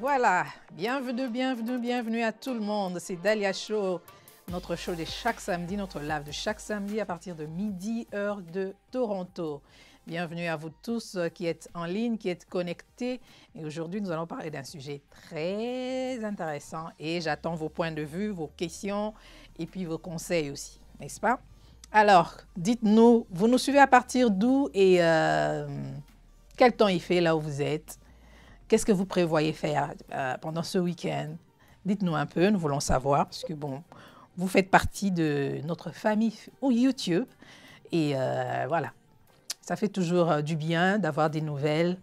Voilà, bienvenue, bienvenue, bienvenue à tout le monde. C'est Dalia Show, notre show de chaque samedi, notre live de chaque samedi à partir de midi, heure de Toronto. Bienvenue à vous tous euh, qui êtes en ligne, qui êtes connectés. Et aujourd'hui, nous allons parler d'un sujet très intéressant et j'attends vos points de vue, vos questions et puis vos conseils aussi, n'est-ce pas? Alors, dites-nous, vous nous suivez à partir d'où et euh, quel temps il fait là où vous êtes? Qu'est-ce que vous prévoyez faire euh, pendant ce week-end? Dites-nous un peu, nous voulons savoir, parce que bon, vous faites partie de notre famille ou YouTube. Et euh, voilà, ça fait toujours euh, du bien d'avoir des nouvelles,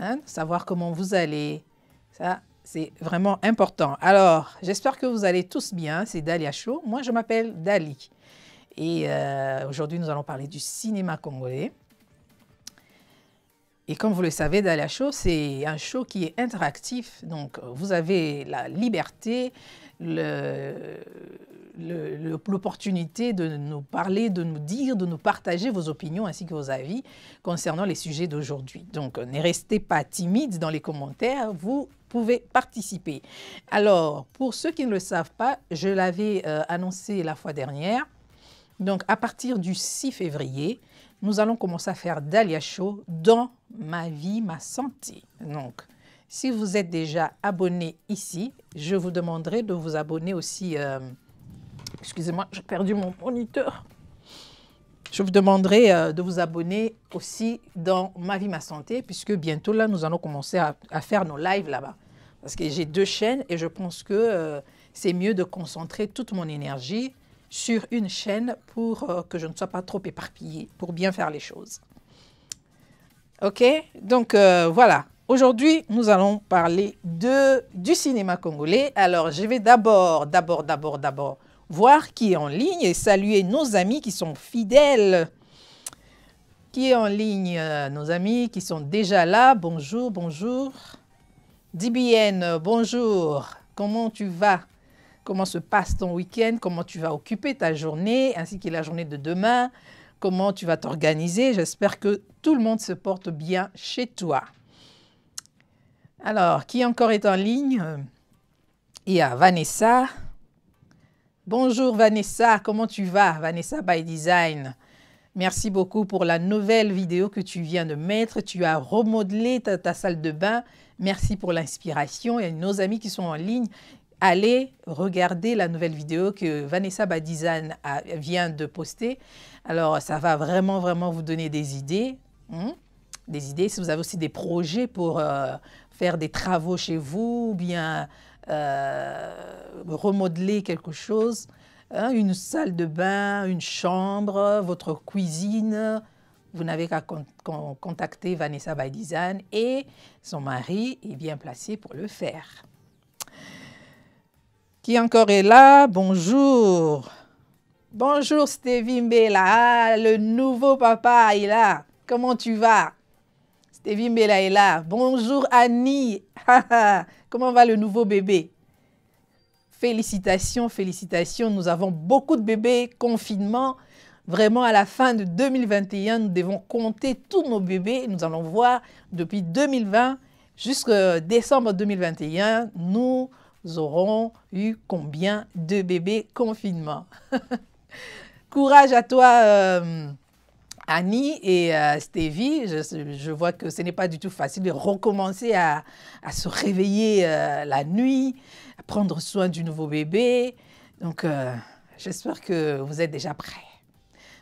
hein, savoir comment vous allez. Ça, c'est vraiment important. Alors, j'espère que vous allez tous bien. C'est Dalia Show. Moi, je m'appelle Dali. Et aujourd'hui, nous allons parler du cinéma congolais. Et comme vous le savez, Dalia Show, c'est un show qui est interactif. Donc, vous avez la liberté, l'opportunité de nous parler, de nous dire, de nous partager vos opinions ainsi que vos avis concernant les sujets d'aujourd'hui. Donc, ne restez pas timides dans les commentaires, vous pouvez participer. Alors, pour ceux qui ne le savent pas, je l'avais euh, annoncé la fois dernière. Donc, à partir du 6 février, nous allons commencer à faire Dalia Show dans ma vie, ma santé. Donc, si vous êtes déjà abonné ici, je vous demanderai de vous abonner aussi. Euh, excusez-moi, j'ai perdu mon moniteur. Je vous demanderai euh, de vous abonner aussi dans Ma vie, ma santé, puisque bientôt là, nous allons commencer à, faire nos lives là-bas. Parce que j'ai deux chaînes et je pense que euh, c'est mieux de concentrer toute mon énergie sur une chaîne pour euh, que je ne sois pas trop éparpillée, pour bien faire les choses. OK? Donc euh, voilà. Aujourd'hui, nous allons parler de, du cinéma congolais. Alors, je vais d'abord, d'abord, d'abord, d'abord voir qui est en ligne et saluer nos amis qui sont fidèles. Qui est en ligne euh, Nos amis qui sont déjà là? Bonjour, bonjour. DBN, bonjour. Comment tu vas? Comment se passe ton week-end, comment tu vas occuper ta journée, ainsi que la journée de demain, comment tu vas t'organiser? J'espère que tout le monde se porte bien chez toi. Alors, qui encore est en ligne? Il y a Vanessa. Bonjour Vanessa, comment tu vas Vanessa by Design? Merci beaucoup pour la nouvelle vidéo que tu viens de mettre. Tu as remodelé ta, salle de bain. Merci pour l'inspiration. Il y a nos amis qui sont en ligne allez regarder la nouvelle vidéo que Vanessa Badizan vient de poster. Alors, ça va vraiment, vraiment vous donner des idées. Hein? Des idées. Si vous avez aussi des projets pour euh, faire des travaux chez vous ou bien euh, remodeler quelque chose, hein, une salle de bain, une chambre, votre cuisine, vous n'avez qu'à contacter Vanessa Badizan et son mari est bien placé pour le faire. Qui encore est là? Bonjour. Bonjour Stevie Mbela. Ah, le nouveau papa est là. Comment tu vas? Stevie Mbela est là. Bonjour Annie. Comment va le nouveau bébé? Félicitations, félicitations. Nous avons beaucoup de bébés. Confinement. Vraiment, à la fin de 2021, nous devons compter tous nos bébés. Nous allons voir depuis 2020 jusqu'à décembre 2021, nous auront eu combien de bébés confinement? Courage à toi, euh, Annie et euh, Stevie. Je, vois que ce n'est pas du tout facile de recommencer à, se réveiller euh, la nuit, à prendre soin du nouveau bébé. Donc, j'espère que vous êtes déjà prêts.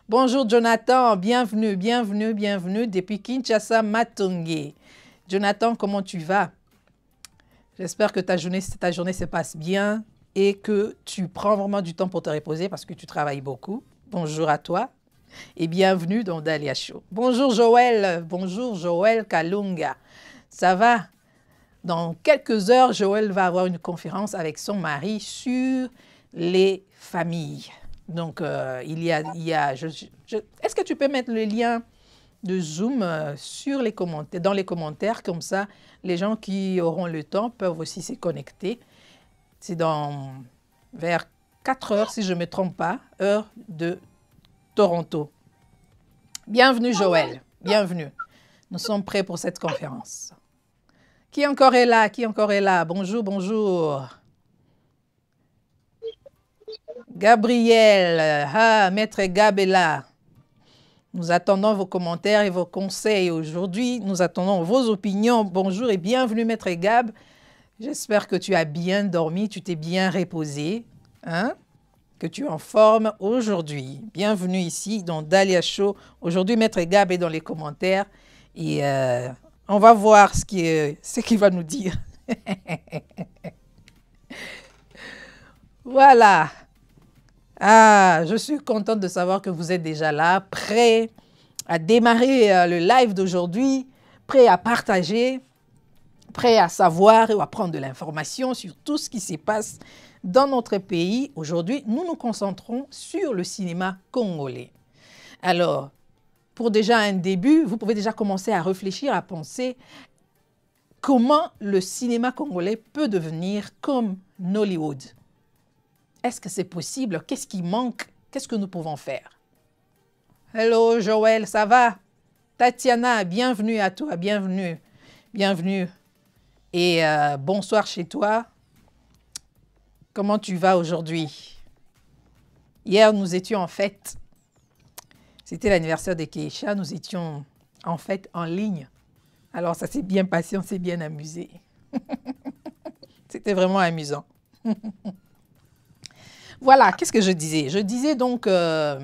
Bonjour Jonathan, bienvenue, bienvenue, bienvenue depuis Kinshasa, Matongé. Jonathan, comment tu vas? J'espère que ta journée, ta journée se passe bien et que tu prends vraiment du temps pour te reposer parce que tu travailles beaucoup. Bonjour à toi et bienvenue dans Dalia Show. Bonjour Joël, bonjour Joël Kalunga. Ça va? Dans quelques heures, Joël va avoir une conférence avec son mari sur les familles. Donc, euh, il y a... Il y a Est-ce que tu peux mettre le lien de Zoom euh, sur les commentaires, dans les commentaires, comme ça, les gens qui auront le temps peuvent aussi se connecter. C'est dans vers 4 heures, si je ne me trompe pas, heure de Toronto. Bienvenue Joël, bienvenue. Nous sommes prêts pour cette conférence. Qui encore est là? Qui encore est là? Bonjour, bonjour. Gabriel, ah, Maître Gab est là. Nous attendons vos commentaires et vos conseils aujourd'hui. Nous attendons vos opinions. Bonjour et bienvenue, Maître Gab. J'espère que tu as bien dormi, tu t'es bien reposé, hein? que tu en forme aujourd'hui. Bienvenue ici dans Dalia Show. Aujourd'hui, Maître Gab est dans les commentaires et euh, on va voir ce qu'il va nous dire. voilà. Ah, je suis contente de savoir que vous êtes déjà là, prêt à démarrer euh, le live d'aujourd'hui, prêt à partager, prêt à savoir et à prendre de l'information sur tout ce qui se passe dans notre pays. Aujourd'hui, nous nous concentrons sur le cinéma congolais. Alors, pour déjà un début, vous pouvez déjà commencer à réfléchir, à penser comment le cinéma congolais peut devenir comme Nollywood. Est-ce que c'est possible? Qu'est-ce qui manque? Qu'est-ce que nous pouvons faire? Hello Joël, ça va? Tatiana, bienvenue à toi, bienvenue, bienvenue. Et euh, bonsoir chez toi. Comment tu vas aujourd'hui? Hier, nous étions en fête. C'était l'anniversaire de Keisha. Nous étions en fête en ligne. Alors, ça s'est bien passé, on s'est bien amusé. C'était vraiment amusant. Voilà, qu'est-ce que je disais? Je disais donc, euh,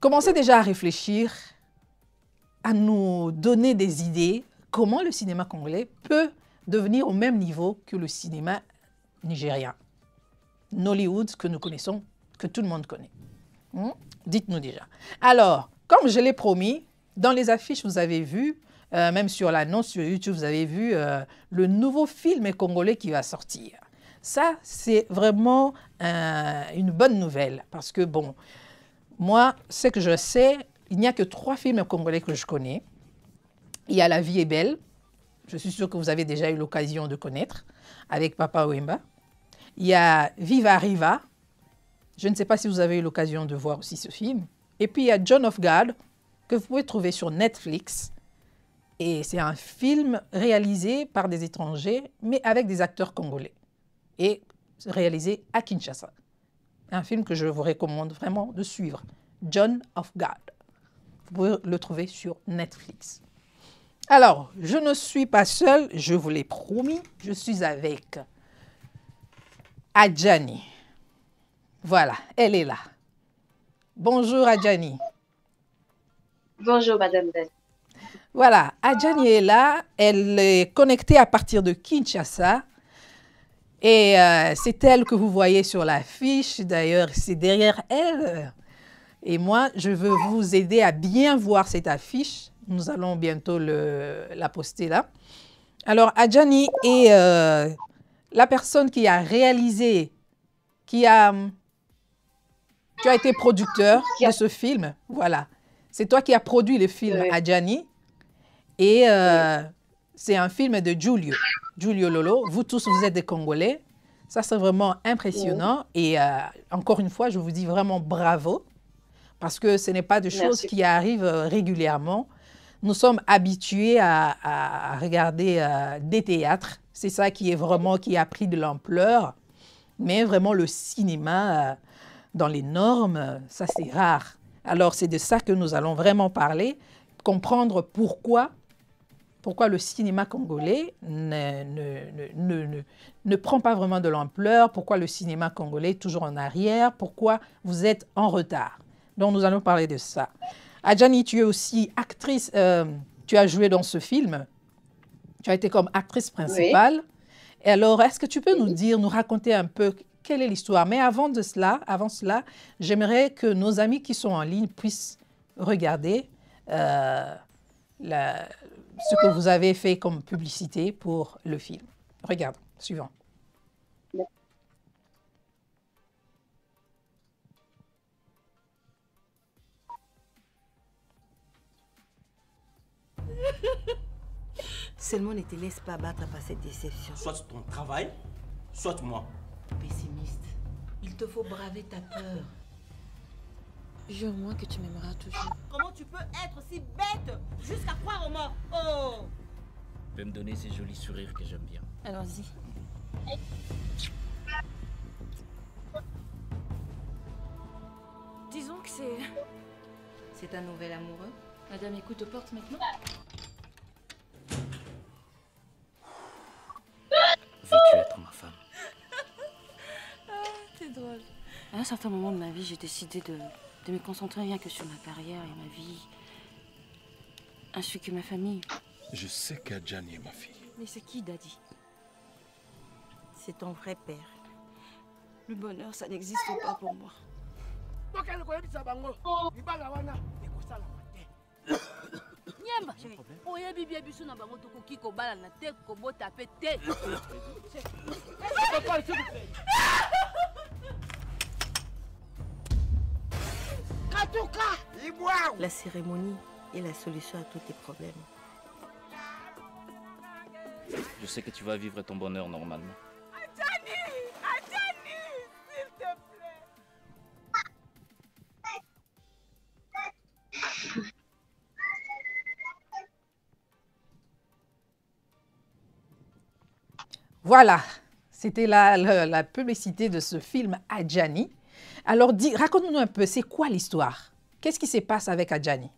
commencez déjà à réfléchir, à nous donner des idées, comment le cinéma congolais peut devenir au même niveau que le cinéma nigérien. Nollywood que nous connaissons, que tout le monde connaît. Hmm? Dites-nous déjà. Alors, comme je l'ai promis, dans les affiches, vous avez vu, euh, même sur l'annonce sur YouTube, vous avez vu euh, le nouveau film congolais qui va sortir. Ça, c'est vraiment euh, une bonne nouvelle parce que, bon, moi, ce que je sais, il n'y a que trois films congolais que je connais. Il y a La vie est belle. Je suis sûre que vous avez déjà eu l'occasion de connaître avec Papa Wemba. Il y a Viva Riva. Je ne sais pas si vous avez eu l'occasion de voir aussi ce film. Et puis il y a John of God que vous pouvez trouver sur Netflix. Et c'est un film réalisé par des étrangers, mais avec des acteurs congolais et réalisé à Kinshasa. Un film que je vous recommande vraiment de suivre, John of God. Vous pouvez le trouver sur Netflix. Alors, je ne suis pas seule, je vous l'ai promis, je suis avec Adjani. Voilà, elle est là. Bonjour Adjani. Bonjour Madame Dan. Voilà, Adjani est là, elle est connectée à partir de Kinshasa et euh, c'est elle que vous voyez sur l'affiche. D'ailleurs, c'est derrière elle. Et moi, je veux vous aider à bien voir cette affiche. Nous allons bientôt le, la poster là. Alors, Adjani est euh, la personne qui a réalisé, qui a, tu as été producteur de ce film. Voilà. C'est toi qui as produit le film Adjani. Et euh, c'est un film de Giulio. Giulio Lolo. Vous tous, vous êtes des Congolais. Ça, c'est vraiment impressionnant. Et euh, encore une fois, je vous dis vraiment bravo, parce que ce n'est pas des choses qui arrivent euh, régulièrement. Nous sommes habitués à, regarder euh, des théâtres. C'est ça qui est vraiment, qui a pris de l'ampleur. Mais vraiment, le cinéma, dans les normes, ça, c'est rare. Alors, c'est de ça que nous allons vraiment parler, comprendre pourquoi pourquoi le cinéma congolais ne, ne, ne, ne prend pas vraiment de l'ampleur, pourquoi le cinéma congolais est toujours en arrière, pourquoi vous êtes en retard. Donc nous allons parler de ça. Adjani, tu es aussi actrice, euh, tu as joué dans ce film, tu as été comme actrice principale. Et alors, est-ce que tu peux nous dire, nous raconter un peu quelle est l'histoire? Mais avant de cela, avant cela, j'aimerais que nos amis qui sont en ligne puissent regarder euh, la, ce que vous avez fait comme publicité pour le film. Regarde, suivant. Seulement ne te laisse pas battre par cette déception. Soit ton travail, soit moi. Pessimiste, il te faut braver ta peur. Jure-moi que tu m'aimeras toujours. Comment tu peux être si bête jusqu'à croire aux morts? Oh peut me donner ces jolis sourires que j'aime bien. Allons-y. Disons que c'est. C'est un nouvel amoureux. Madame écoute aux portes maintenant Veux-tu être ma femme? C'est drôle. À un certain moment de ma vie, j'ai décidé de, de me concentrer rien que sur ma carrière et ma vie, ainsi que ma famille. Je sais qu'Adjani est ma fille. Mais c'est qui, Daddy C'est ton vrai père. Le bonheur, ça n'existe pas pour moi. nyemba oyebi bie biso na bango tokoki kobalana te kobota mpe te La cérémonie est la solution à tous tes problèmes. Je sais que tu vas vivre ton bonheur normalement. Voilà, c'était la, la- la publicité de ce film Adjani. Alors, raconte-nous un peu, c'est quoi l'histoire? Qu'est-ce qui se passe avec Adjani?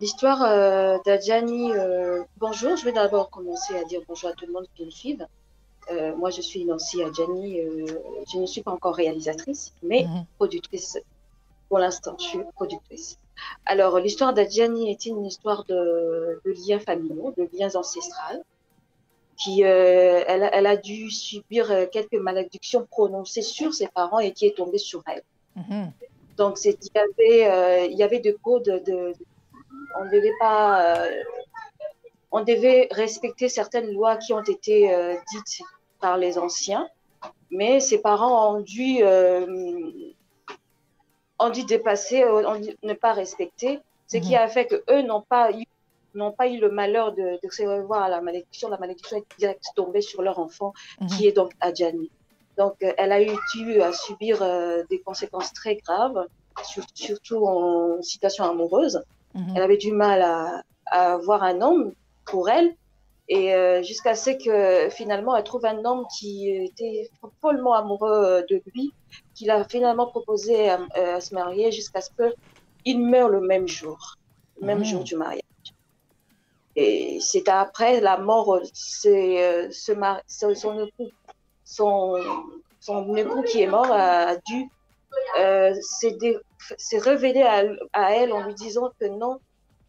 L'histoire euh, d'Adjani, euh, bonjour, je vais d'abord commencer à dire bonjour à tout le monde qui nous suive. Euh, moi, je suis Nancy Adjani, euh, je ne suis pas encore réalisatrice, mais Mhm. productrice. Pour l'instant, je suis productrice. Alors, l'histoire d'Adjani est une histoire de, de liens familiaux, de liens ancestrales, qui, euh, elle, a- elle a dû subir euh, quelques malédictions prononcées sur ses parents et qui est tombée sur elle. Mhm. Donc, il y avait, euh, il y avait des codes de, de- on ne devait pas, euh, on devait respecter certaines lois qui ont été dites par les anciens, mais ses parents ont dû, ont dû dépasser, ont dû ne pas respecter, ce qui Mhm. a fait que eux n'ont pas eu n'ont pas eu le malheur de, de se revoir à la malédiction. La malédiction est direct tombée sur leur enfant, Mhm. qui est donc Adjani. Donc, euh, elle a eu dû à subir euh, des conséquences très graves, sur- surtout en situation amoureuse. Mhm. Elle avait du mal à, à avoir un homme pour elle. Et euh, jusqu'à ce que finalement, elle trouve un homme qui était follement amoureux de lui, qu'il a finalement proposé à, à se marier jusqu'à ce qu'il meure le même jour, le même Mhm. jour du mariage. Et c'est après la mort, c'est euh, ce son, époux, son, son époux qui est mort a, dû euh, s'est révélé à, à elle en lui disant que non,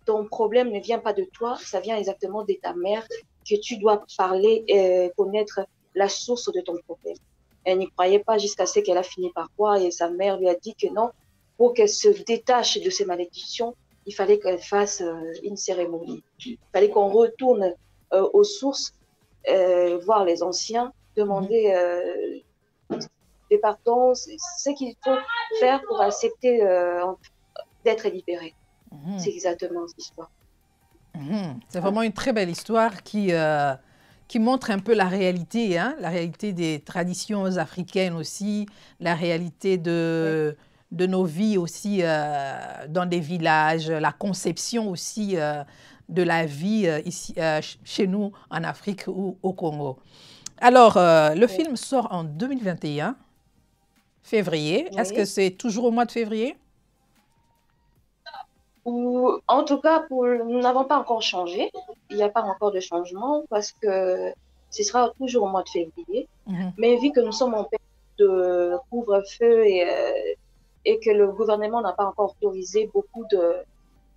ton problème ne vient pas de toi, ça vient exactement de ta mère, que tu dois parler et connaître la source de ton problème. Elle n'y croyait pas jusqu'à ce qu'elle a fini par croire et sa mère lui a dit que non, pour qu'elle se détache de ses malédictions, il fallait qu'elle fasse euh, une cérémonie. Il fallait qu'on retourne euh, aux sources, euh, voir les anciens, demander euh, des pardons, c'est ce qu'il faut faire pour accepter d'être libéré. Mhm. C'est exactement l'histoire. Mhm. C'est vraiment une très belle histoire qui, euh, qui montre un peu la réalité, hein, la réalité des traditions africaines aussi, la réalité de, de nos vies aussi euh, dans des villages, la conception aussi euh, de la vie euh, ici, ch- chez nous en Afrique ou au Congo. Alors, le Oui. film sort en 2021, février. Est-ce que c'est toujours au mois de février? Ou, en tout cas, pour, nous n'avons pas encore changé. Il n'y a pas encore de changement parce que ce sera toujours au mois de février. Mhm. Mais vu que nous sommes en période de couvre-feu et, et que le gouvernement n'a pas encore autorisé beaucoup de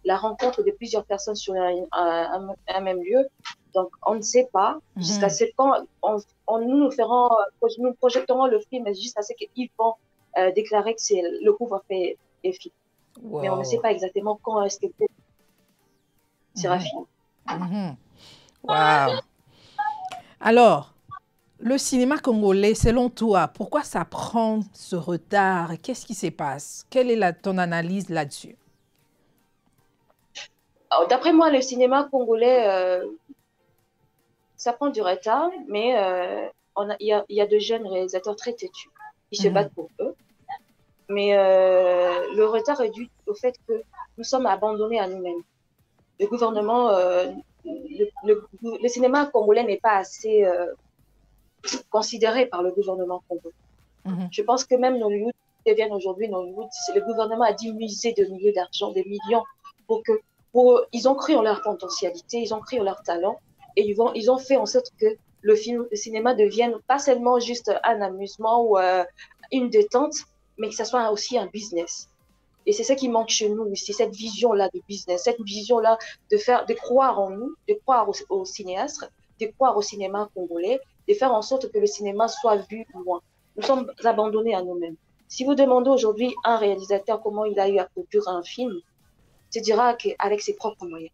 la rencontre de plusieurs personnes sur un, un- un même lieu, donc on ne sait pas Mhm. jusqu'à ce quand on, on- nous nous ferons, nous projetterons le film jusqu'à ce qu'ils vont euh, déclarer que c'est le couvre-feu est fini. Mais on ne sait pas exactement quand est-ce que sera Mhm. fini. Wow. Alors, le cinéma congolais, selon toi, pourquoi ça prend ce retard? Qu'est-ce qui se passe? Quelle est la, ton analyse là-dessus? Alors, D'après moi, le cinéma congolais, euh, ça prend du retard, mais euh, il y, a, il y a de jeunes réalisateurs très têtus qui se Mhm. battent pour eux. Mais euh, le retard est dû au fait que nous sommes abandonnés à nous-mêmes. Le gouvernement le, le- le cinéma congolais n'est pas assez euh, considéré par le gouvernement congolais. Mhm. Je pense que même Nollywood deviennent aujourd'hui Nollywood, le gouvernement a miser de milliers d'argent, des millions, pour que pour, ils ont cru en leur potentialité, ils ont cru en leur talent, et ils, vont, ils ont fait en sorte que le film, le cinéma devienne pas seulement juste un amusement ou euh, une détente, mais que ça soit aussi un business. Et c'est ça qui manque chez nous, c'est cette vision-là de business, cette vision-là de faire, de croire en nous, de croire aux, aux cinéastes, de croire au cinéma congolais, de faire en sorte que le cinéma soit vu loin. Nous sommes abandonnés à nous-mêmes. Si vous demandez aujourd'hui à un réalisateur comment il a eu à produire un film, il te dira qu'avec ses propres moyens,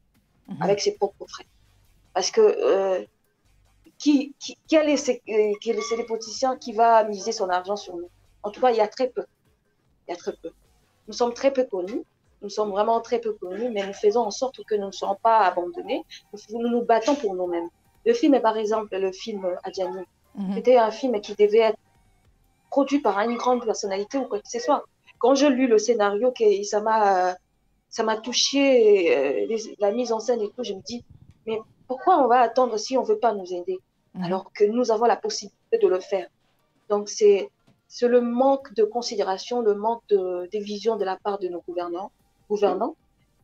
Mhm. avec ses propres frais. Parce que euh, qui, qui, quel est, ce- euh, qui va miser son argent sur nous? En tout cas, il y a très peu. Il y a très peu. Nous sommes très peu connus. Nous sommes vraiment très peu connus, mais nous faisons en sorte que nous ne soyons pas abandonnés. Nous nous, nous battons pour nous-mêmes. Le film est par exemple le film Adjani. Mhm. C'était un film qui devait être produit par une grande personnalité ou quoi que ce soit. Quand je lu le scénario, ça m'a, ça m'a touché, euh, les- la mise en scène et tout, je me dis, mais pourquoi on va attendre si on veut pas nous aider, Mhm. alors que nous avons la possibilité de le faire? Donc c'est, c'est le manque de considération, le manque de, de vision de la part de nos gouvernants, gouvernants.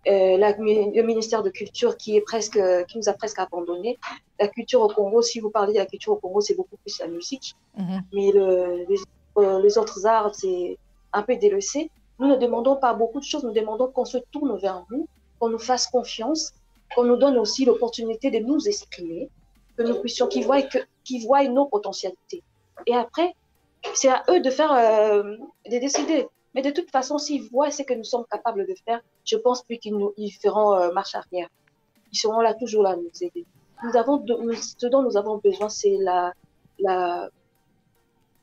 Euh, la- le ministère de Culture qui est presque, qui nous a presque abandonnés. La culture au Congo, si vous parlez de la culture au Congo, c'est beaucoup plus la musique Mhm. mais le- les, euh, les autres arts, c'est un peu délaissé. Nous ne demandons pas beaucoup de choses, nous demandons qu'on se tourne vers nous, qu'on nous fasse confiance, qu'on nous donne aussi l'opportunité de nous exprimer, que nous puissions, qu'ils voient, qu'ils voient nos potentialités. Et après, c'est à eux de faire, euh, de décider. Mais de toute façon, s'ils voient ce que nous sommes capables de faire, je pense plus qu'ils nous, ils feront euh, marche arrière. Ils seront là, toujours là, à nous aider. Nous avons, de- nous- ce dont nous avons besoin, c'est la, la,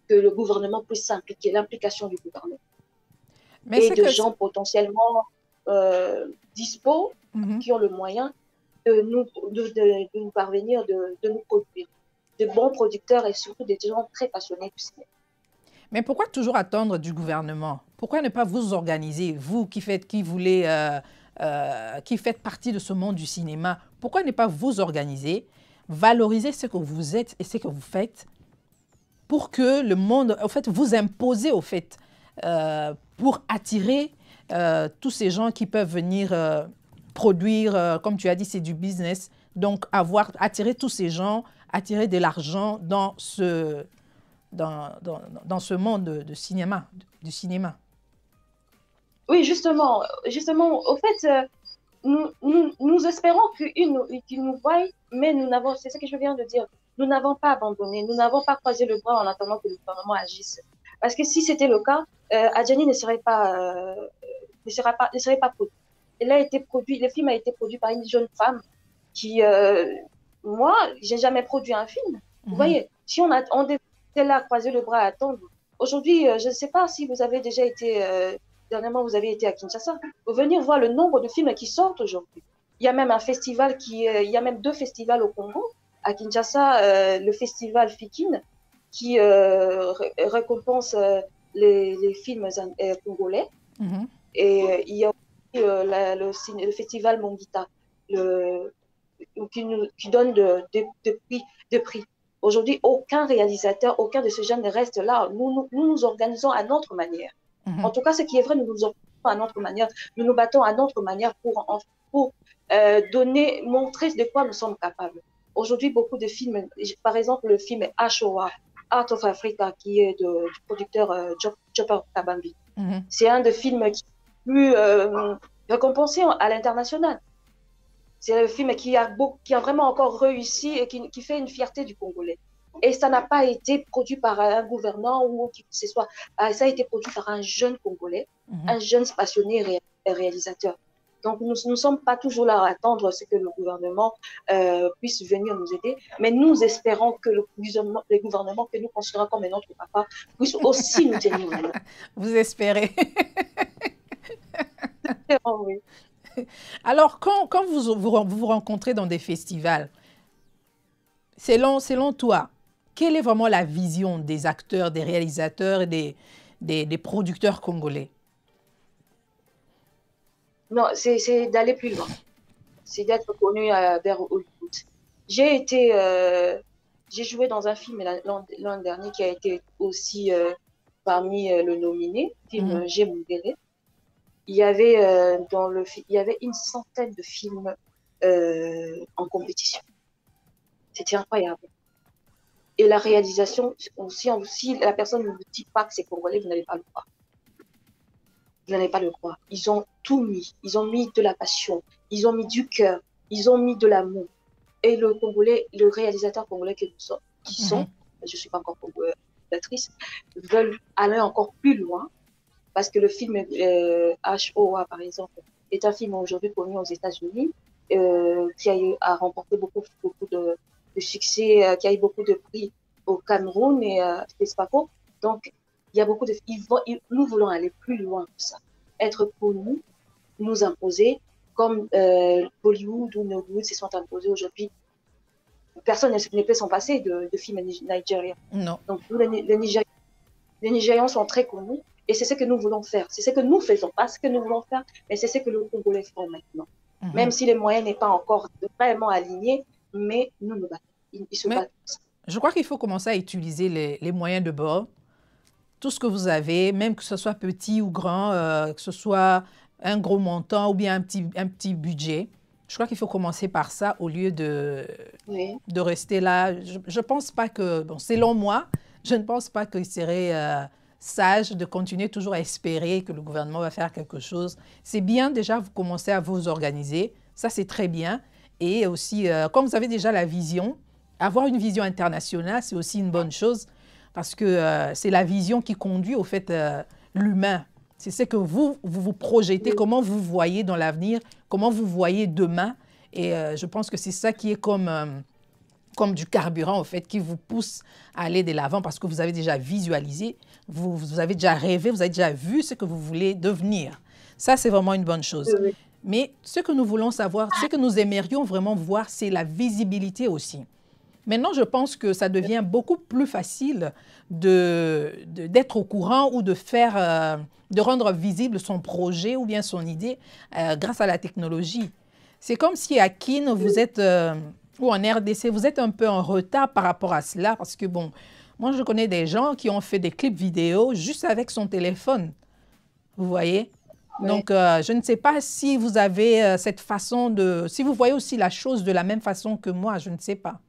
que le gouvernement puisse s'impliquer, l'implication du gouvernement. Mais et de que... gens potentiellement euh, dispo, Mhm. qui ont le moyen de nous, de, de- de nous parvenir, de, de nous produire. De bons producteurs et surtout des gens très passionnés du cinéma. Mais pourquoi toujours attendre du gouvernement? Pourquoi ne pas vous organiser, vous qui faites, qui voulez, euh, euh, qui faites partie de ce monde du cinéma? Pourquoi ne pas vous organiser, valoriser ce que vous êtes et ce que vous faites pour que le monde, en fait, vous imposer au fait, euh, pour attirer tous ces gens qui peuvent venir produire, comme tu as dit, c'est du business. Donc, avoir attirer tous ces gens, attirer de l'argent dans ce, dans, dans, dans ce monde de, de cinéma, du cinéma. Oui, justement, justement, au fait, euh, nous, nous, nous espérons qu'ils nous, qu'ils nous voient, mais nous n'avons, c'est ce que je viens de dire, nous n'avons pas abandonné, nous n'avons pas croisé le bras en attendant que le gouvernement agisse. Parce que si c'était le cas, euh, Adjani ne serait pas, euh, ne serait pas, ne serait pas produit. Il a été produit, le film a été produit par une jeune femme qui, euh, moi, j'ai jamais produit un film. Vous Mhm. voyez, si on a, on était là, croiser le bras à attendre. Aujourd'hui, euh, je ne sais pas si vous avez déjà été, euh, dernièrement, vous avez été à Kinshasa. Vous venir voir le nombre de films qui sortent aujourd'hui. Il y a même un festival qui, euh, il y a même deux festivals au Congo. À Kinshasa, euh, le festival Fikin, qui ré- récompense les, les films congolais. Mhm. Et il y a aussi la- le, festival Mongita, le, qui, nous, qui donne de, de, de prix. De prix. Aujourd'hui, aucun réalisateur, aucun de ces jeunes ne reste là. Nous nous, nous nous organisons à notre manière. Mhm. En tout cas, ce qui est vrai, nous nous organisons à notre manière. Nous nous battons à notre manière pour, euh, donner, montrer de quoi nous sommes capables. Aujourd'hui, beaucoup de films, par exemple, le film Ashowa, Art of Africa, qui est de- du producteur euh, Chopper Kabambi. Mhm. C'est un des films qui est plus euh, récompensé à l'international. C'est un film qui a, beau- qui a vraiment encore réussi et qui, qui fait une fierté du Congolais. Et ça n'a pas été produit par un gouvernant ou qui que ce soit. Ah, Ça a été produit par un jeune Congolais, Mhm. un jeune passionné ré- réalisateur. Donc, nous ne sommes pas toujours là à attendre ce que le gouvernement euh, puisse venir nous aider, mais nous espérons que le gouvernement, le gouvernement que nous considérons comme notre papa puisse aussi nous tenir. Vous espérez. Oui. Alors, quand, quand vous, vous rencontrez dans des festivals, selon, selon toi, quelle est vraiment la vision des acteurs, des réalisateurs et des, des, des producteurs congolais? Non, c'est d'aller plus loin. c'est d'être connu à, vers Hollywood. J'ai été, euh, j'ai joué dans un film l'an dernier qui a été aussi euh, parmi euh, le nominé, film Mhm. J'ai modéré. Il y avait euh, dans le, il y avait une centaine de films euh, en compétition. C'était incroyable. Et la réalisation, aussi, si la personne ne vous dit pas que c'est congolais, vous n'allez pas le croire. Vous n'allez pas le croire. Ils ont tout mis. Ils ont mis de la passion. Ils ont mis du cœur. Ils ont mis de l'amour. Et le Congolais, le réalisateur congolais que nous sommes, qui sont, Mhm. je suis pas encore réalisatrice, veulent aller encore plus loin parce que le film euh, HOA, par exemple, est un film aujourd'hui connu aux États-Unis, euh, qui a, eu, a remporté beaucoup, beaucoup de, de succès, euh, qui a eu beaucoup de prix au Cameroun et euh, FESPACO. Donc, il y a beaucoup de. Ils vont, ils- nous voulons aller plus loin que ça. Être connus, nous imposer, comme euh, Bollywood ou Nollywood se sont imposés aujourd'hui. Personne ne, peut s'en passer de, de films ni- nigériens. Non. Donc, nous, les, les Nigérians, les Nigérians sont très connus et c'est ce que nous voulons faire. C'est ce que nous faisons, pas ce que nous voulons faire, mais c'est ce que les Congolais font maintenant. Mhm. Même si les moyens n'est pas encore vraiment alignés, mais nous nous battons. Ils, ils se Mais- battent. Je crois qu'il faut commencer à utiliser les, les moyens de bord. Tout ce que vous avez, même que ce soit petit ou grand, euh, que ce soit un gros montant ou bien un petit, un petit budget. Je crois qu'il faut commencer par ça au lieu de, Oui. de rester là. Je ne pense pas que, bon, selon moi, je ne pense pas qu'il serait euh, sage de continuer toujours à espérer que le gouvernement va faire quelque chose. C'est bien déjà, vous commencez à vous organiser. Ça, c'est très bien. Et aussi, euh, comme vous avez déjà la vision, avoir une vision internationale, c'est aussi une bonne chose parce que euh, c'est la vision qui conduit au fait euh, l'humain. C'est ce que vous, vous vous projetez, comment vous voyez dans l'avenir, comment vous voyez demain. Et euh, je pense que c'est ça qui est comme, comme du carburant, au fait, qui vous pousse à aller de l'avant parce que vous avez déjà visualisé, vous, vous avez déjà rêvé, vous avez déjà vu ce que vous voulez devenir. Ça, c'est vraiment une bonne chose. Oui. Mais ce que nous voulons savoir, ce que nous aimerions vraiment voir, c'est la visibilité aussi. Maintenant, je pense que ça devient beaucoup plus facile de, de- d'être au courant ou de faire, euh, de rendre visible son projet ou bien son idée euh, grâce à la technologie. C'est comme si à Kin, vous êtes, euh, ou en RDC, vous êtes un peu en retard par rapport à cela parce que, bon, moi, je connais des gens qui ont fait des clips vidéo juste avec son téléphone. Vous voyez? Oui. Donc, euh, je ne sais pas si vous avez euh, cette façon de... Si vous voyez aussi la chose de la même façon que moi, je ne sais pas.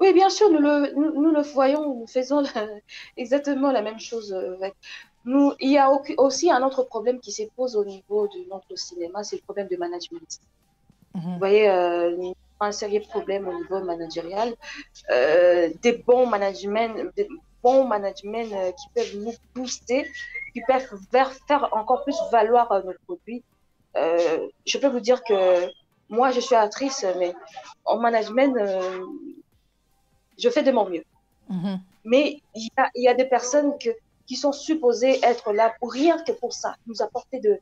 Oui, bien sûr, nous le, nous, nous le voyons, nous faisons la- exactement la même chose. euh, Nous, il y a aussi un autre problème qui se pose au niveau de notre cinéma, c'est le problème de management. Mhm. Vous voyez, euh, un sérieux problème au niveau managérial. Euh, des bons managements, des bons managements euh, qui peuvent nous booster, qui peuvent faire, encore plus valoir euh, nos produits. Je peux vous dire que moi, je suis actrice, mais en management, je fais de mon mieux. Mhm. Mais il y a, y a des personnes que, qui sont supposées être là pour rien que pour ça, nous apporter de,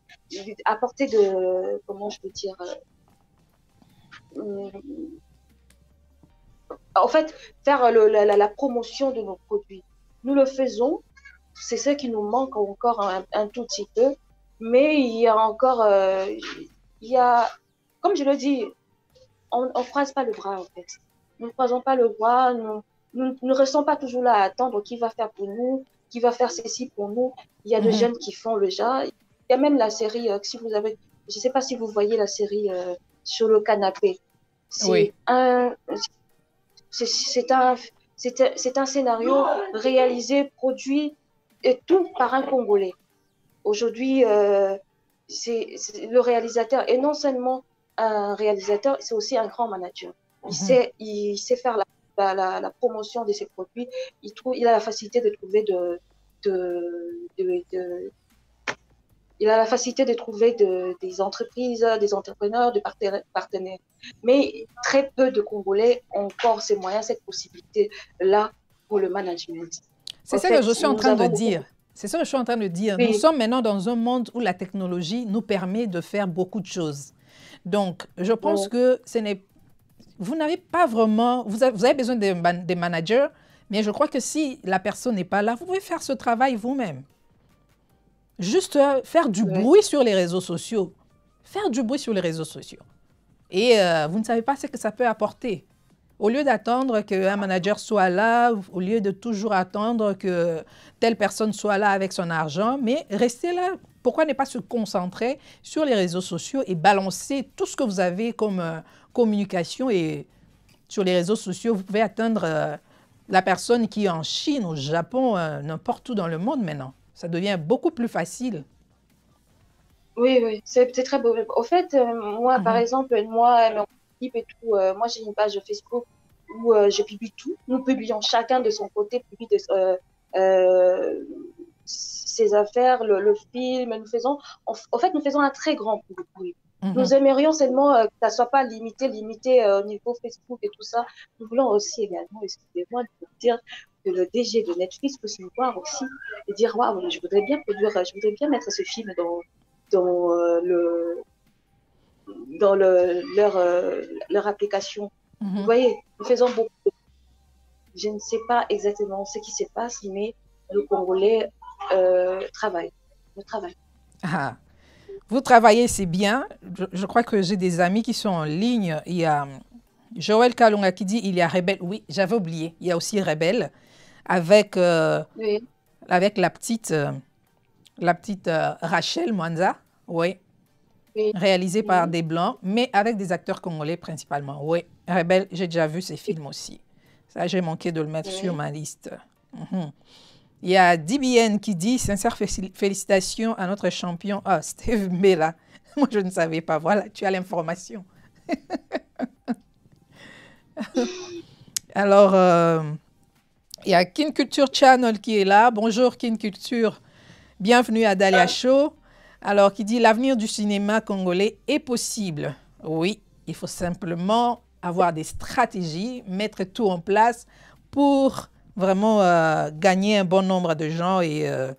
apporter de, comment je peux dire, en fait, faire le- la, promotion de nos produits. Nous le faisons, c'est ce qui nous manque encore un, un tout petit peu, mais il y a encore, euh, il y a, comme je le dis, on ne croise pas le bras en fait. Nous ne croisons pas le bras, nous, nous nous ne restons pas toujours là à attendre qui va faire pour nous, qui va faire ceci pour nous. Il y a des Mhm. jeunes qui font le déjà. Il y a même la série, euh, si vous avez, je ne sais pas si vous voyez la série euh, sur le canapé. C'est Oui. un, c'est- un, un, scénario réalisé, produit et tout par un Congolais. Aujourd'hui, euh, c'est le réalisateur et non seulement un réalisateur, c'est aussi un grand manager. Il, Mhm. sait, il sait faire la, la, la- la promotion de ses produits. Il, trouve, il a la facilité de trouver de, de, de, de- il a la facilité de trouver de- des entreprises, des entrepreneurs, des partenaires. Mais très peu de Congolais ont encore ces moyens, cette possibilité-là pour le management. C'est ça que je suis en train de dire. C'est ça que je suis en train de dire. Nous sommes maintenant dans un monde où la technologie nous permet de faire beaucoup de choses. Donc, je pense que ce n'est... Vous n'avez pas vraiment... Vous avez, vous avez besoin des, man- des managers, mais je crois que si la personne n'est pas là, vous pouvez faire ce travail vous-même. Juste euh, faire du bruit sur les réseaux sociaux. faire du bruit sur les réseaux sociaux. Et euh, vous ne savez pas ce que ça peut apporter. Au lieu d'attendre qu'un manager soit là, au lieu de toujours attendre que telle personne soit là avec son argent, mais restez là. Pourquoi ne pas se concentrer sur les réseaux sociaux et balancer tout ce que vous avez comme euh, communication et sur les réseaux sociaux, vous pouvez atteindre euh, la personne qui est en Chine, au Japon, n'importe où dans le monde maintenant. Ça devient beaucoup plus facile. Oui, oui, c'est très beau. Au fait, euh, moi, par Mhm. exemple, moi, mon équipe et tout, euh, moi, j'ai une page Facebook où euh, je publie tout. Nous publions chacun de son côté, publie de, ses affaires, le, le film. Nous faisons, en, en fait, nous faisons un très grand bruit. Mhm. Nous aimerions seulement que ça soit pas limité, limité au niveau Facebook et tout ça. Nous voulons aussi également, excusez-moi, de vous dire que le DG de Netflix puisse nous voir aussi et dire waouh, je voudrais bien produire, je voudrais bien mettre ce film dans dans euh, le dans le leur euh, leur application. Vous Mhm. voyez, nous faisons beaucoup. Je ne sais pas exactement ce qui se passe, mais le Congolais euh, travaille. Le travail. Ah. Vous travaillez, c'est bien. Je, je crois que j'ai des amis qui sont en ligne. Il y a hum, Joël Kalonga qui dit il y a Rebelle. Oui, j'avais oublié. Il y a aussi Rebelle avec, euh, Oui. avec la petite, euh, la petite euh, Rachel Mwanza. Oui. Oui. Réalisé par des Blancs, mais avec des acteurs congolais principalement. Oui. Rebelle, j'ai déjà vu ces films aussi. Ça, j'ai manqué de le mettre sur ma liste. Mhm. Il y a DBN qui dit Sincères félicitations à notre champion. Ah, Steve Mela. Moi, je ne savais pas. Voilà, tu as l'information. Alors, euh, il y a Kin Culture Channel qui est là. Bonjour, Kin Culture. Bienvenue à Dalia Show. Alors, qui dit L'avenir du cinéma congolais est possible. Oui, il faut simplement avoir des stratégies, mettre tout en place pour vraiment euh, gagner un bon nombre de gens et euh,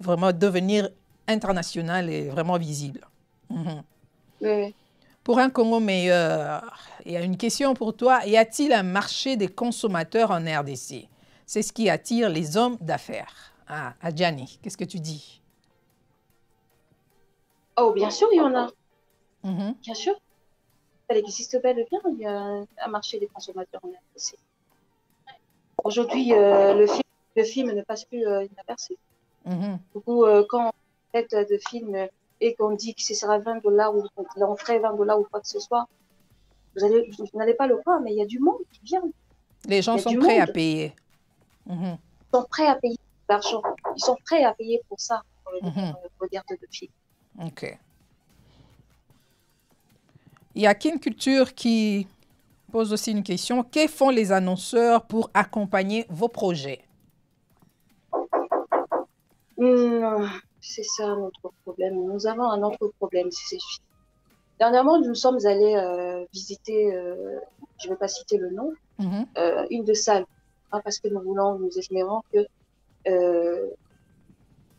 vraiment devenir international et vraiment visible. Mhm. Oui. Pour un Congo meilleur, il y a une question pour toi. Y a-t-il un marché des consommateurs en RDC C'est ce qui attire les hommes d'affaires. Ah, Adjani, qu'est-ce que tu dis? Oh, bien sûr, il y en a. Bien sûr. Elle existe bel et bien. Il y a un, marché des consommateurs en. Aujourd'hui, euh, le, film, le film ne passe plus euh, inaperçu. Mhm. Beaucoup, euh, quand on fait de films et qu'on dit que ce sera 20 dollars ou l'entrée 20 dollars ou quoi que ce soit, vous allez- vous n'allez pas le croire, mais il y a du monde qui vient. Les gens sont du prêts à payer. Ils sont prêts à payer de l'argent. Ils sont prêts à payer pour ça, pour le, regarde de film. OK. Il y a Kin Culture qui pose aussi une question. Que font les annonceurs pour accompagner vos projets? Hmm, c'est ça notre problème. Nous avons un autre problème, c'est ces films. Dernièrement, nous sommes allés euh, visiter, euh, je ne vais pas citer le nom, Mhm. euh, une de salles, hein, parce que nous voulons, nous espérons que euh,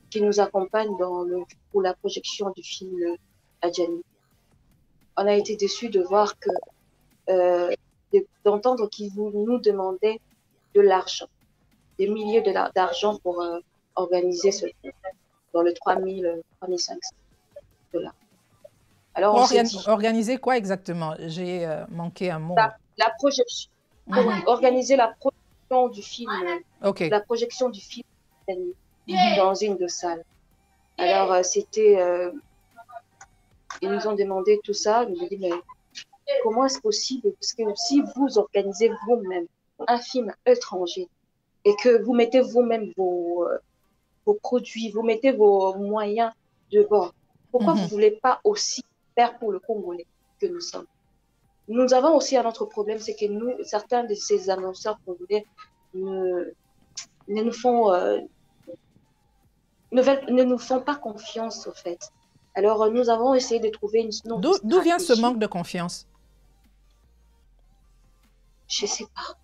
qu'ils nous accompagnent dans le, pour la projection du film Adjani. On a été déçus de voir que euh, de- d'entendre qu'ils vous- nous demandaient de l'argent, des milliers de d'argent pour euh, organiser ce film dans le 3000, euh, 3500 dollars. Alors on Organ- dit, Organiser quoi exactement? J'ai euh, manqué un mot. Ça- la projection, organiser la projection du film la projection du film dans une de salles. Alors, euh, c'était. euh, ils nous ont demandé tout ça. Ils nous ont dit, mais comment est-ce possible? Parce que si vous organisez vous-même un film étranger et que vous mettez vous-même vos, euh, vos produits, vous mettez vos moyens de bord, pourquoi Mhm. vous ne voulez pas aussi faire pour le Congolais que nous sommes? Nous avons aussi un autre problème, c'est que nous, certains de ces annonceurs congolais ne, ne nous font euh, ne, veulent- ne nous font pas confiance au fait. Alors euh, nous avons essayé de trouver une autre D'où vient ce manque de confiance? Je sais pas.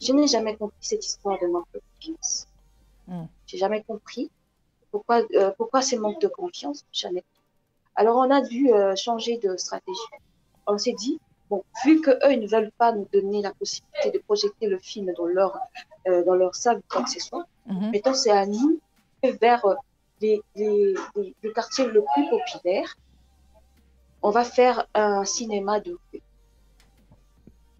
Je n'ai jamais compris cette histoire de manque de confiance. Hmm. J'ai jamais compris pourquoi euh, pourquoi ce manque de confiance? Jamais. Alors on a dû euh, changer de stratégie. On s'est dit bon vu que eux ils ne veulent pas nous donner la possibilité de projeter le film dans leur euh, dans leur salle quoi que ce soit. Maintenant, c'est à nous vers euh, les, les, les, les quartiers le plus populaires on va faire un cinéma de rue.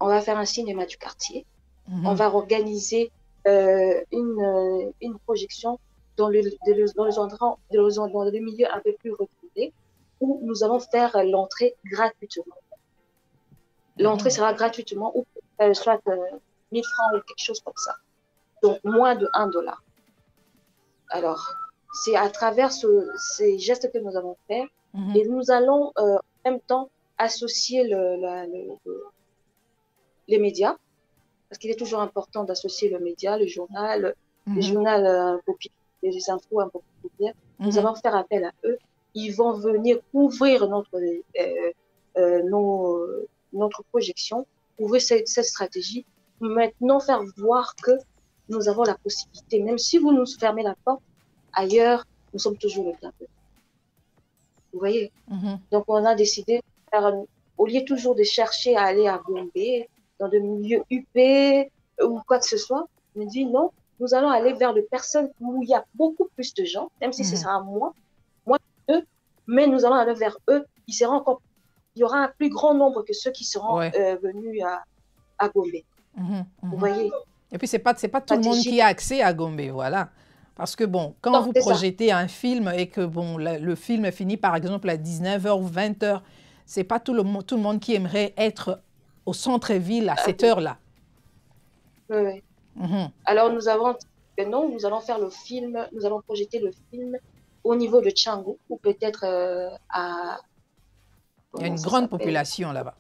On va faire un cinéma du quartier. Mhm. On va organiser euh, une, une projection dans le, dans le, dans les endroits- dans les dans le milieu un peu plus reculé où nous allons faire l'entrée gratuitement. L'entrée Mhm. sera gratuitement ou euh, soit euh, 1000 francs ou quelque chose comme ça. Donc moins de 1 dollar. Alors, c'est à travers ce- ces gestes que nous allons faire Mhm. et nous allons euh, en même temps associer le, la- le- le- les médias, parce qu'il est toujours important d'associer le média, le journal, Mhm. les journaux euh, populaires, les infos un peu populaires. Nous Mhm. allons faire appel à eux. Ils vont venir couvrir notre, euh, euh, nos- notre projection, couvrir cette, cette stratégie. Maintenant, faire voir que nous avons la possibilité, même si vous nous fermez la porte, ailleurs, nous sommes toujours le bienvenu. Vous voyez? Mhm. donc, on a décidé, de faire, un- au lieu toujours de chercher à aller à Bombay, dans des milieux UP ou quoi que ce soit, on dit non, nous allons aller vers des personnes où il y a beaucoup plus de gens, même si ce Mhm. sera moins, moins eux, mais nous allons aller vers eux. Il, sera encore, il y aura un plus grand nombre que ceux qui seront Ouais. euh, venus à, à Gombe. Mhm. Vous Mhm. voyez? Et puis, c'est pas, c'est pas tout le monde qui a accès à Gombe, voilà. Parce que, bon, quand Non, vous ça. projetez un film et que, bon, la- le film finit, par exemple, à 19h ou 20h, c'est pas tout le, tout le monde qui aimerait être au centre-ville à cette heure-là. Oui. Mhm. Alors, nous avons dit non, nous allons faire le film, nous allons projeter le film au niveau de Tchangou ou peut-être euh, à. Il y a une grande population là-bas.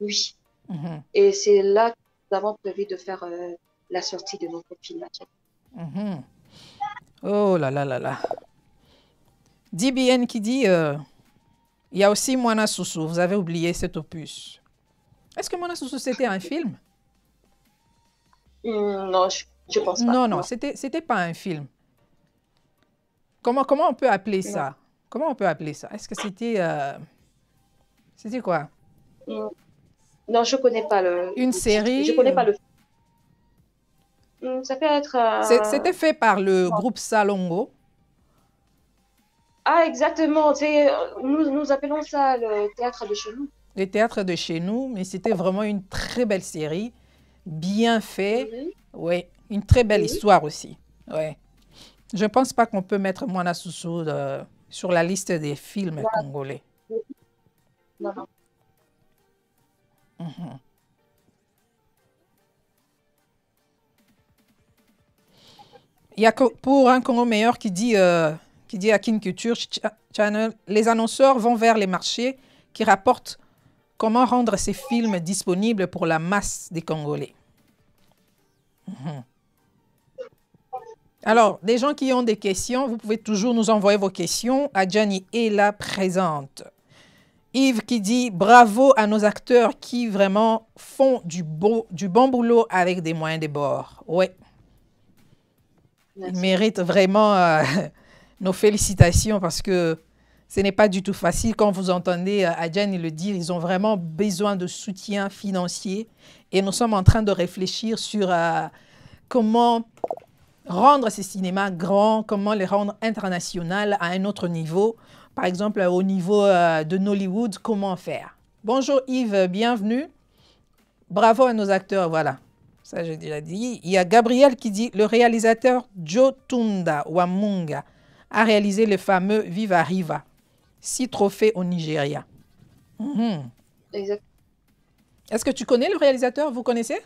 Oui. Mhm. Et c'est là que nous avons prévu de faire euh, la sortie de notre film. Mhm. Oh là là là là. DBN qui dit euh, il y a aussi Moana Soussou. Vous avez oublié cet opus. Est-ce que Moana Soussou c'était un film? Hum, non, je, je pense pas. Non, non, c'était c'était pas un film. Comment comment on peut appeler Non. ça? Comment on peut appeler ça? Est-ce que c'était euh, c'était quoi? Hum, Non, je connais pas le. Une série, Je connais pas le. Hum, Ça peut être. euh, C'était fait par le groupe Salongo. Ah, exactement. euh, Nous, nous appelons ça le théâtre de chez nous. le théâtre de chez nous, mais c'était vraiment une très belle série, bien fait. Mhm. Oui, une très belle Oui. histoire aussi. Ouais. Je ne pense pas qu'on peut mettre Moana Soussou euh, sur la liste des films congolais. Mhm. Il y a pour un Congo meilleur qui dit, euh, qui dit à Kin Culture Ch- Channel, les annonceurs vont vers les marchés qui rapportent comment rendre ces films disponibles pour la masse des Congolais. Mhm. Alors, des gens qui ont des questions, vous pouvez toujours nous envoyer vos questions. Adjani est là présente. Yves qui dit bravo à nos acteurs qui vraiment font du, beau, du bon boulot avec des moyens de bord. Ouais, ils méritent vraiment euh, nos félicitations parce que ce n'est pas du tout facile. Quand vous entendez euh, Adjani le dire, ils ont vraiment besoin de soutien financier et nous sommes en train de réfléchir sur euh, comment rendre ces cinémas grands, comment les rendre internationaux à un autre niveau. Par exemple, au niveau euh, de Nollywood, comment faire Bonjour Yves, bienvenue. Bravo à nos acteurs, voilà. Ça, j'ai déjà dit. Il y a Gabriel qui dit le réalisateur Joe Tunda Wamunga a réalisé le fameux Viva Riva, six trophées au Nigeria. Mhm. Exact. Est-ce que tu connais le réalisateur? Vous connaissez?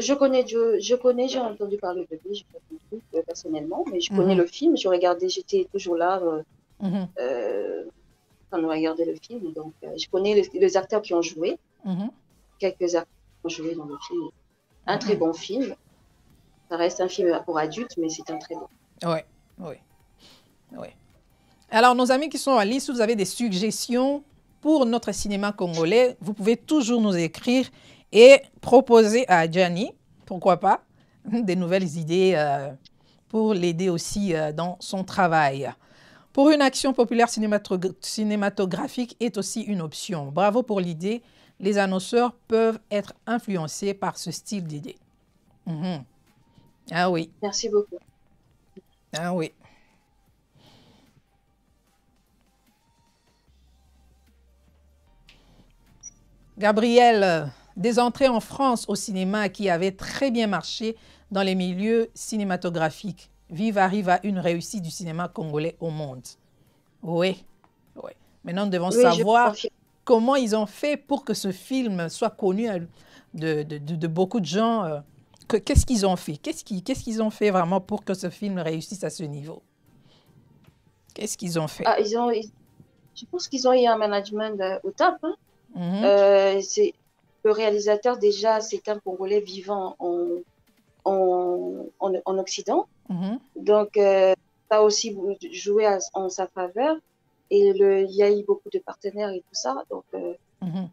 Je connais, je, je connais, j'ai entendu parler de lui, je connais euh, personnellement, mais je connais Mhm. le film, je regardais, j'étais toujours là euh, Mhm, euh, quand on regardait le film, donc euh, je connais les, les acteurs qui ont joué, mhm. quelques acteurs qui ont joué dans le film. Un très bon film. Ça reste un film pour adultes, mais c'est un très bon. Oui, oui, oui. Alors, nos amis qui sont en ligne, si vous avez des suggestions pour notre cinéma congolais, vous pouvez toujours nous écrire et proposer à Gianni, pourquoi pas, des nouvelles idées euh, pour l'aider aussi euh, dans son travail. Pour une action populaire cinématographique est aussi une option. Bravo pour l'idée. Les annonceurs peuvent être influencés par ce style d'idée. Mhm. Ah oui. Merci beaucoup. Ah oui. Gabriel, des entrées en France au cinéma qui avaient très bien marché dans les milieux cinématographiques. Vive arrive à une réussite du cinéma congolais au monde. Oui, oui. Maintenant, nous devons Oui, savoir comment ils ont fait pour que ce film soit connu euh, de, de- de- de beaucoup de gens. euh, que- Qu'est-ce qu'ils ont fait? Qu'est-ce qu'ils ont fait vraiment pour que ce film réussisse à ce niveau? Qu'est-ce qu'ils ont fait? Ah, ils ont, ils- je pense qu'ils ont eu un management euh, au top. hein. Mhm, Euh, c'est le réalisateur déjà, c'est un Congolais vivant en, en, en, en Occident. mhm, Donc, euh, ça a aussi joué à- en sa faveur. Et le, il y a eu beaucoup de partenaires et tout ça. Donc, euh, mhm,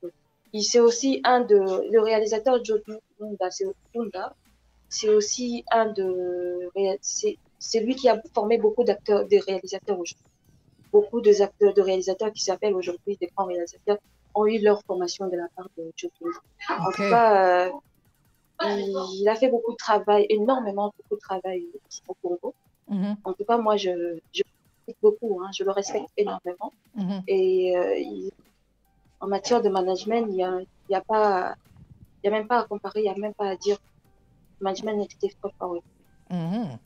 tout. Il c'est aussi un de le réalisateur Joe Dunda, c'est aussi un de c'est lui qui a formé beaucoup d'acteurs, des réalisateurs aujourd'hui. Beaucoup de acteurs, de réalisateurs qui s'appellent aujourd'hui des grands réalisateurs ont eu leur formation de la part de Dunda. En tout cas, euh, il, il a fait beaucoup de travail, énormément beaucoup de travail au Congo. mhm, En tout cas, moi, je, je le respecte beaucoup, hein, je le respecte énormément. mhm. Et euh, il- en matière de management, il n'y a, y a pas, il y a même pas à comparer, il n'y a même pas à dire. Le management était fort. oui. Mhm.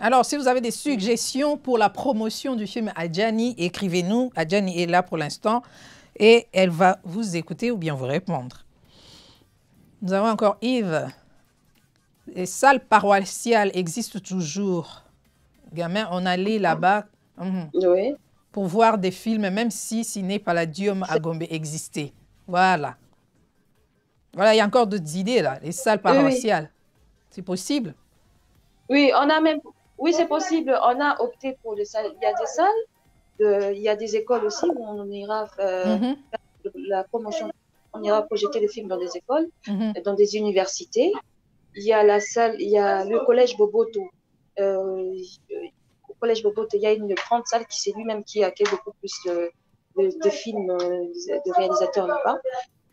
Alors, si vous avez des suggestions pour la promotion du film Adjani, écrivez-nous. Adjani est là pour l'instant et elle va vous écouter ou bien vous répondre. Nous avons encore Yves. Les salles paroissiales existent toujours. Gamin, on allait là-bas mhm, Oui, pour voir des films, même si Ciné Palladium à Gombe existait. Voilà. Voilà, il y a encore d'autres idées là, les salles Oui, oui. paroissiales. C'est possible? Oui, on a même, oui, c'est possible. On a opté pour les salles. Il y a des salles, il y a des écoles aussi où on ira euh, Mhm, la promotion. On ira projeter le film dans des écoles. mhm. dans des universités. Il y a la salle, il y a le collège Boboto. Euh, au collège Boboto, il y a une grande salle qui c'est lui-même qui accueille beaucoup plus de, de- de films euh, de réalisateurs là-bas.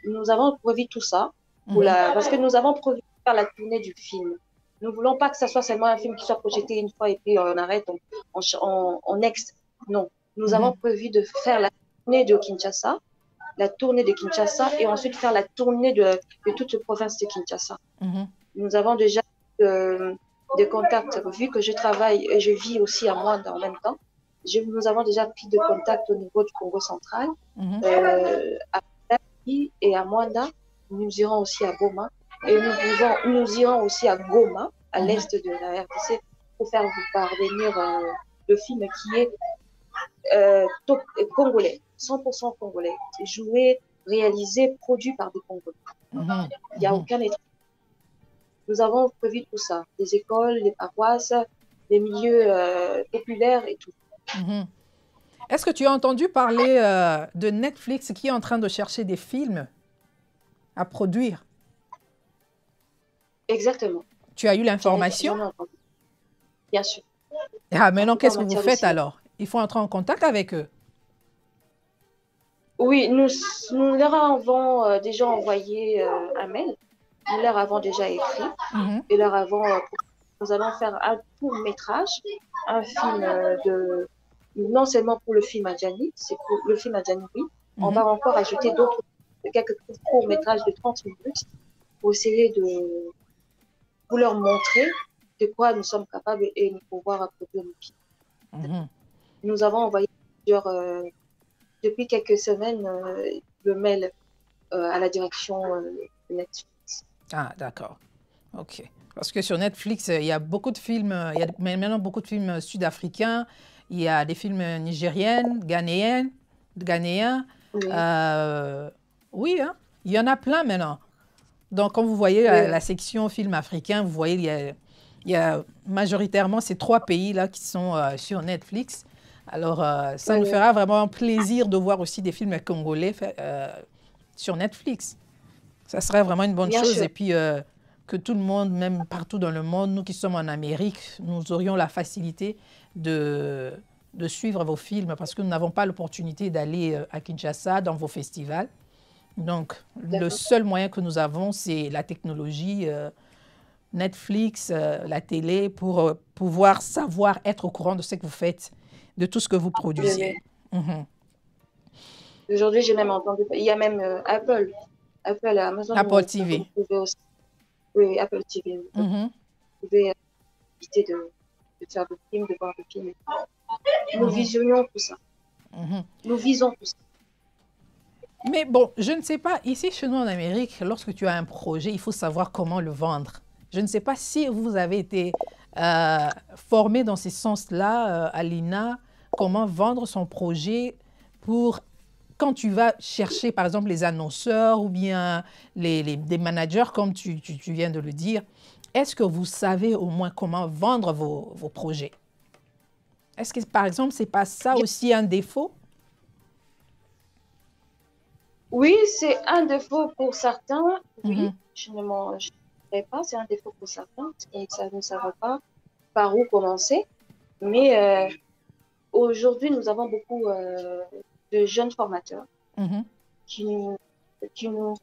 Nous avons prévu tout ça pour la, parce que nous avons prévu faire la tournée du film. Nous voulons pas que ça soit seulement un film qui soit projeté une fois et puis on arrête, on, on, on ex. Non, nous Mhm. avons prévu de faire la tournée de Kinshasa, la tournée de Kinshasa et ensuite faire la tournée de, de toute la province de Kinshasa. Mhm. Nous avons déjà euh, des contacts, vu que je travaille et je vis aussi à Moindre en même temps. Je- nous avons déjà pris de contacts au niveau du Congo central, Mhm. euh, à Daki et à Moindre. Nous irons aussi à Goma et nous, irons aussi à Goma, à Mhm. l'est de la RDC, pour faire vous parvenir euh, le film qui est euh, top- congolais, 100% congolais, joué, réalisé, produit par des Congolais. Mhm. Il n'y a Mhm. aucun étranger. Nous avons prévu tout ça, les écoles, les paroisses, les milieux euh, populaires et tout. Mhm. Est-ce que tu as entendu parler euh, de Netflix qui est en train de chercher des films à produire? Exactement. Tu as eu l'information? Bien sûr. Ah, maintenant, qu'est-ce que vous faites aussi. alors? Il faut entrer en contact avec eux. Oui, nous, nous leur avons euh, déjà envoyé euh, un mail. Nous leur avons déjà écrit Mhm. et leur avons. euh, nous allons faire un court métrage, un film de. Non seulement pour le film Adjani, c'est pour le film Adjani, oui. On Mhm. va encore ajouter d'autres, quelques courts métrages de 30 minutes pour essayer de vous leur montrer de quoi nous sommes capables et nous pouvoir produire nos films. Mhm. Nous avons envoyé plusieurs, euh, depuis quelques semaines euh, le mail euh, à la direction Netflix. Ah, d'accord. OK. Parce que sur Netflix, il y a beaucoup de films, il y a maintenant beaucoup de films sud-africains, il y a des films nigériens, ghanéens, ghanéens. Oui. Oui, hein, il y en a plein maintenant. Donc, quand vous voyez la, Oui. la section films africains, vous voyez, il y a, il y a majoritairement ces trois pays-là qui sont euh, sur Netflix. Alors, euh, ça Oui, nous fera vraiment plaisir de voir aussi des films congolais euh, sur Netflix. Ça serait vraiment une bonne Bien chose. sûr. Et puis, euh, que tout le monde, même partout dans le monde, nous qui sommes en Amérique, nous aurions la facilité de, de suivre vos films parce que nous n'avons pas l'opportunité d'aller à Kinshasa dans vos festivals. Donc, le seul moyen que nous avons, c'est la technologie, euh, Netflix, euh, la télé, pour euh, pouvoir savoir, être au courant de ce que vous faites, de tout ce que vous produisez. Mhm. Aujourd'hui, j'ai même entendu. Il y a même euh, Apple. Apple, Amazon. Apple vous- TV. vous aussi- Oui, Apple TV. Vous Mhm. pouvez euh, éviter de, de faire des films, de voir des films. Nous Mhm. visionnons tout ça. Nous visons tout ça. Mais bon, je ne sais pas, ici chez nous en Amérique, lorsque tu as un projet, il faut savoir comment le vendre. Je ne sais pas si vous avez été euh, formé dans ce sens-là euh, à l'INA, comment vendre son projet pour quand tu vas chercher, par exemple, les annonceurs ou bien les, les- des managers, comme tu, tu- tu viens de le dire, est-ce que vous savez au moins comment vendre vos, vos projets? Est-ce que, par exemple, c'est pas ça aussi un défaut? Oui, c'est un défaut pour certains. Oui, je ne m'en je ne dirais pas. C'est un défaut pour certains parce qu'ils ne savent pas par où commencer. Mais euh, aujourd'hui, nous avons beaucoup euh, de jeunes formateurs Mhm. qui nous, qui nous,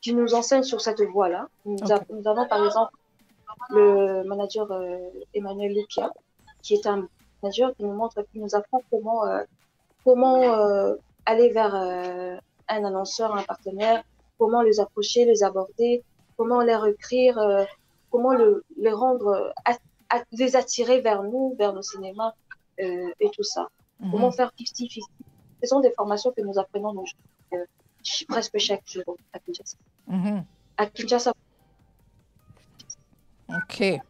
qui nous enseignent sur cette voie-là. Nous, avons par exemple le manager euh, Emmanuel Lupia, qui est un manager qui nous montre, qui nous apprend comment, euh, comment aller vers un annonceur, un partenaire, comment les approcher, les aborder, comment les recréer, comment le, les rendre, les attirer vers nous, vers nos cinémas et tout ça. Mhm. Comment faire 50-50 Ce sont des formations que nous apprenons donc, euh, presque chaque jour à Kinshasa. Mhm. À Kinshasa, OK.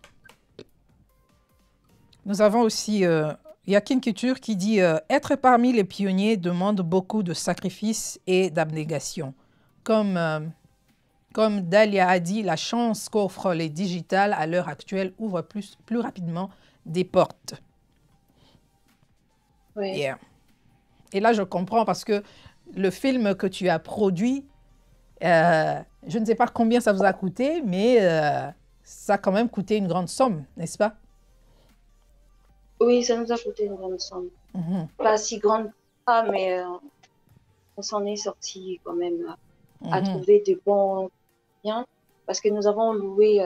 Nous avons aussi euh, Yakin Couture qui dit euh, Être parmi les pionniers demande beaucoup de sacrifices et d'abnégation. Comme, euh, comme Dalia a dit, la chance qu'offrent les digitales à l'heure actuelle ouvre plus, plus rapidement des portes. Oui. Yeah. Et là, je comprends parce que le film que tu as produit, euh, je ne sais pas combien ça vous a coûté, mais euh, ça a quand même coûté une grande somme, n'est-ce pas? oui, ça nous a coûté une grande somme. Mhm, Pas si grande, pas, mais euh, on s'en est sorti quand même à, à mhm, trouver des bons liens parce que nous avons loué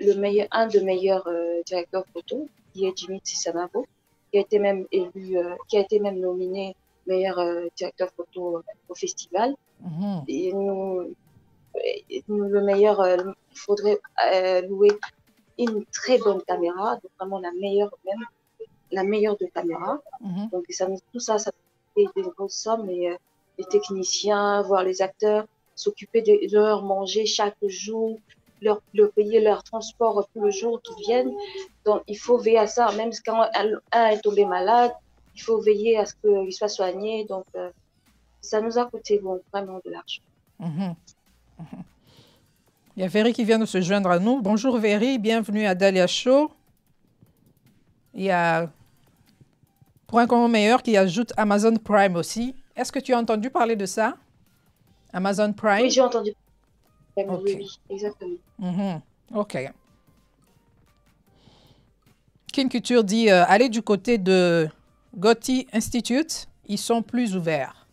le meilleur, un des meilleurs directeurs photo, qui est Jimmy Tissanago, qui a été même élu, euh, qui a été même nominé meilleur euh, directeur photo euh, au festival. mhm. Et nous, le meilleur, il faudrait louer une très bonne caméra, donc vraiment la meilleure même, la meilleure de caméra. Mhm. Donc ça, tout ça, ça fait des grosses sommes et les techniciens, voir les acteurs, s'occuper de leur manger chaque jour, leur, leur payer leur transport tout le jour qu'ils viennent. Donc il faut veiller à ça, même quand un, un est tombé malade, il faut veiller à ce qu'il soit soigné. Donc euh, ça nous a coûté bon, vraiment de l'argent. Mhm. Il y a Véry qui vient de se joindre à nous. Bonjour Véry, bienvenue à Dalia Show. Il y a Point commun meilleur qui ajoute Amazon Prime aussi. Est-ce que tu as entendu parler de ça? Amazon Prime? Oui, j'ai entendu. Oui, exactement. Mhm. OK. Kin Couture dit euh, allez du côté de Gotti Institute, ils sont plus ouverts.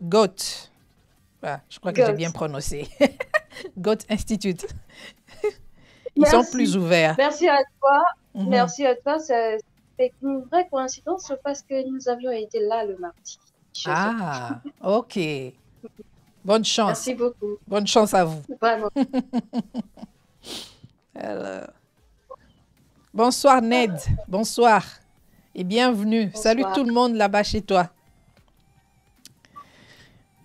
GOT. Ah, je crois que j'ai bien prononcé. GOT Institute. ils sont plus ouverts. Merci à toi. Mhm. Merci à toi. C'est une vraie coïncidence parce que nous avions été là le mardi. Ah, OK. Bonne chance. Merci beaucoup. Bonne chance à vous. Alors. Bonsoir Ned, bonsoir et bienvenue. Bonsoir. Salut tout le monde là-bas chez toi.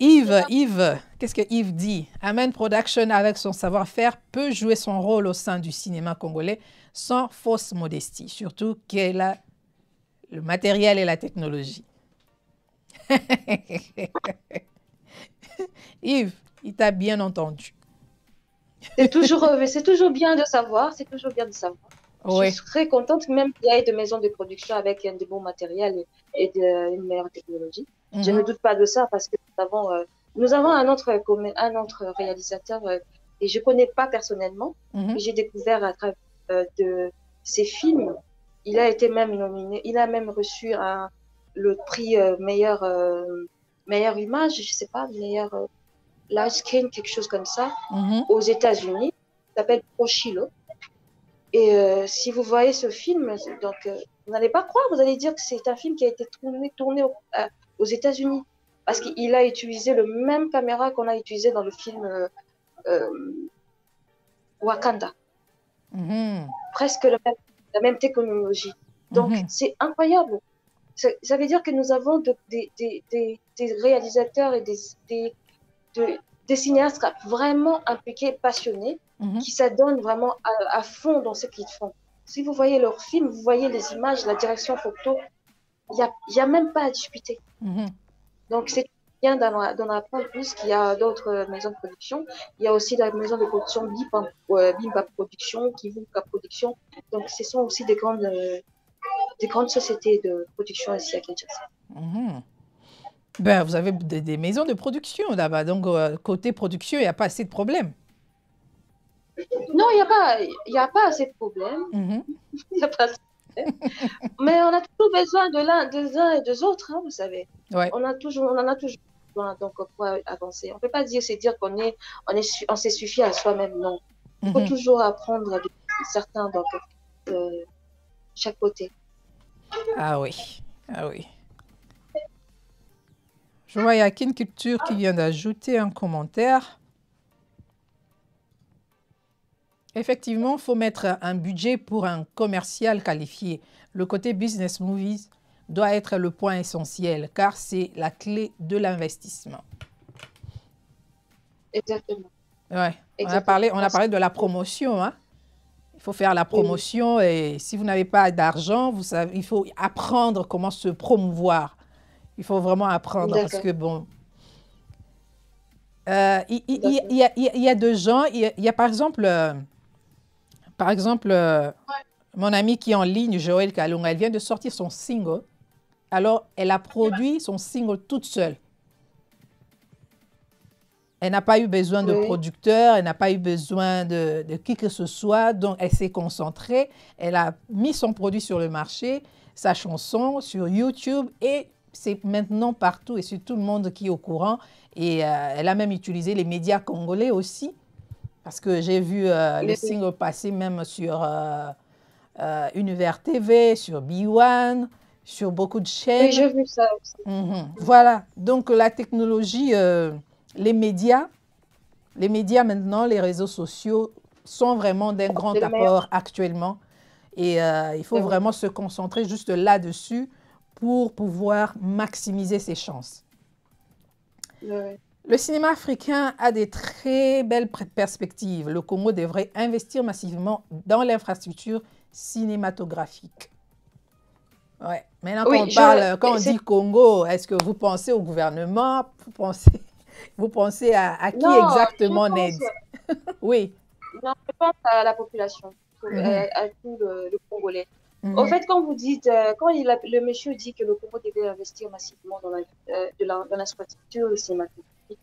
Yves, Yves, qu'est-ce que Yves dit? Amen Production, avec son savoir-faire, peut jouer son rôle au sein du cinéma congolais sans fausse modestie, surtout qu'elle a le matériel et la technologie. Yves, il t'a bien entendu. C'est toujours, euh, c'est toujours bien de savoir. C'est toujours bien de savoir. Je suis très contente même qu'il y ait de maisons de production avec euh, de bons matériels et, de, une meilleure technologie. Je Mhm. ne doute pas de ça parce que nous avons, euh, nous avons un, autre, comé- un autre réalisateur euh, et je ne connais pas personnellement, Mhm. j'ai découvert à travers euh, de ses films. Il a été même nominé, il a même reçu un, le prix euh, meilleure, euh, image, je ne sais pas, meilleure euh, large screen, quelque chose comme ça, Mhm. aux États-Unis. Il s'appelle Prochilo. Et euh, si vous voyez ce film, donc euh, vous n'allez pas croire, vous allez dire que c'est un film qui a été tourné, tourné au- à- aux États-Unis. Parce qu'il a utilisé le même caméra qu'on a utilisé dans le film euh, euh, Wakanda. Mhm. Presque le même- la même technologie. Donc Mhm. c'est incroyable. Ça, ça veut dire que nous avons de- des, des- des- réalisateurs et des, des, de- des cinéastes vraiment impliqués, passionnés, Mhm. qui s'adonnent vraiment à, à fond dans ce qu'ils font. Si vous voyez leurs films, vous voyez les images, la direction photo, il n'y a, y a même pas à discuter. Mhm. Donc c'est bien d'en apprendre plus qu'il y a d'autres maisons de production. Il y a aussi la maison de production Bimba, euh, Bimba Production, Kivuka Production. Donc ce sont aussi des grandes, euh, des grandes sociétés de production ici à Kinshasa. Mhm. Ben, vous avez des, des maisons de production là-bas, donc euh, côté production, il n'y a pas assez de problèmes. Non, il n'y a, pas- il y a pas assez de problèmes. Mhm. A pas assez de problèmes. Mais on a toujours besoin de l'un des uns et des autres, hein, vous savez. Ouais. On, a toujours, on en a toujours besoin donc, pour avancer. On ne peut pas dire, c'est dire qu'on est, on est, on s'est suffi à soi-même, non. Il faut Mhm. toujours apprendre de certains, donc, de chaque côté. Ah oui, ah oui. Je vois, il y a Kin Culture qui vient d'ajouter un commentaire. Effectivement, il faut mettre un budget pour un commercial qualifié. Le côté business movies doit être le point essentiel car c'est la clé de l'investissement. Exactement. Ouais. On a parlé, on a parlé de la promotion. Hein. Il faut faire la promotion et si vous n'avez pas d'argent, il faut apprendre comment se promouvoir. Il faut vraiment apprendre parce que bon. Euh, il, il- il- il y a, il y a- deux gens. Il y a, par exemple, euh, par exemple, euh, mon amie qui est en ligne, Joël Kalunga, elle vient de sortir son single. Alors, elle a produit son single toute seule. Elle n'a pas eu besoin de Oui. producteur, elle n'a pas eu besoin de, de qui que ce soit. Donc, elle s'est concentrée. Elle a mis son produit sur le marché, sa chanson sur YouTube et c'est maintenant partout et c'est tout le monde qui est au courant. Et euh, elle a même utilisé les médias congolais aussi parce que j'ai vu euh, le single passer même sur euh, euh, Univers TV, sur B1, sur beaucoup de chaînes. Oui, j'ai vu ça aussi. Mhm. Voilà, donc la technologie, euh, les médias, les médias maintenant, les réseaux sociaux sont vraiment d'un grand apport actuellement. Et il faut vraiment se concentrer juste là-dessus pour pouvoir maximiser ses chances. Le cinéma africain a des très belles perspectives. Le Congo devrait investir massivement dans l'infrastructure cinématographique. Ouais. Maintenant, Oui, quand on je- parle, quand on dit Congo, est-ce que vous pensez au gouvernement? Vous pensez, vous pensez à, à qui Non, exactement, pense- Ned? Oui. Non, je pense à la population, Mhm. à, à tout le, le Congolais. Mhm. En fait, quand vous dites, euh, quand il a- le monsieur dit que le Congo devait investir massivement dans la- euh, de la- dans l'infrastructure cinématographique,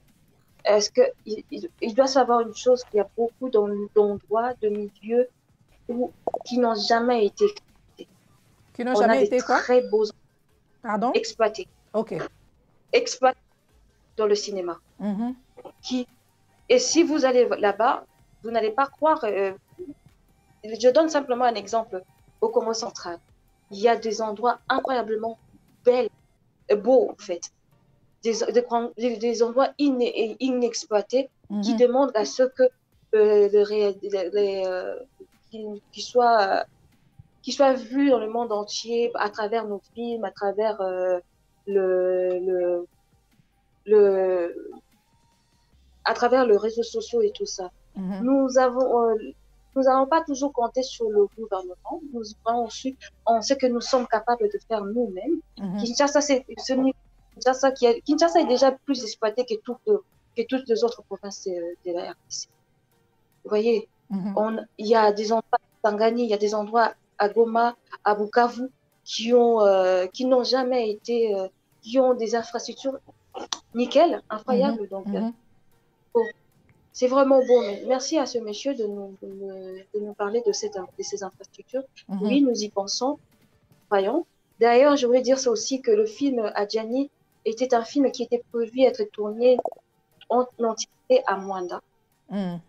est-ce que il, il- il doit savoir une chose qu'il y a beaucoup d'en- d'endroits, de milieux où, qui n'ont jamais été qui n'ont on a jamais des été quoi? très beaux Pardon? exploités, Ok. exploités dans le cinéma. Mhm. Qui et si vous allez là-bas, vous n'allez pas croire. euh, je donne simplement un exemple au Congo central. Il y a des endroits incroyablement belles, beaux en fait, des, des, endroits iné- inexploités qui Mhm. demandent à ce que euh, le les, les, euh, qui, qui soient euh, soient vus dans le monde entier à travers nos films, à travers euh, le, le, le à travers les réseaux sociaux et tout ça. Mhm. Nous avons euh, nous n'allons pas toujours compter sur le gouvernement. Nous avons su, on sait que nous sommes capables de faire nous-mêmes. Mhm. Kinshasa, c'est ce n'est- Kinshasa, qui est, Kinshasa est déjà plus exploité que toutes, que toutes les autres provinces euh, de la RDC. Vous voyez, Mhm. il y a des endroits à Tangani, il y a des endroits à Goma, à Bukavu, qui ont, euh, qui n'ont jamais été, euh, qui ont des infrastructures nickel, incroyables. Donc, Mhm. C'est vraiment beau. Mais merci à ce monsieur de nous, de nous, de nous parler de, cette, de ces infrastructures. Mhm. Oui, nous y pensons, croyons. D'ailleurs, je voulais dire ça aussi que le film Adjani était un film qui était prévu être tourné en entièreté à Mwanda. Mhm.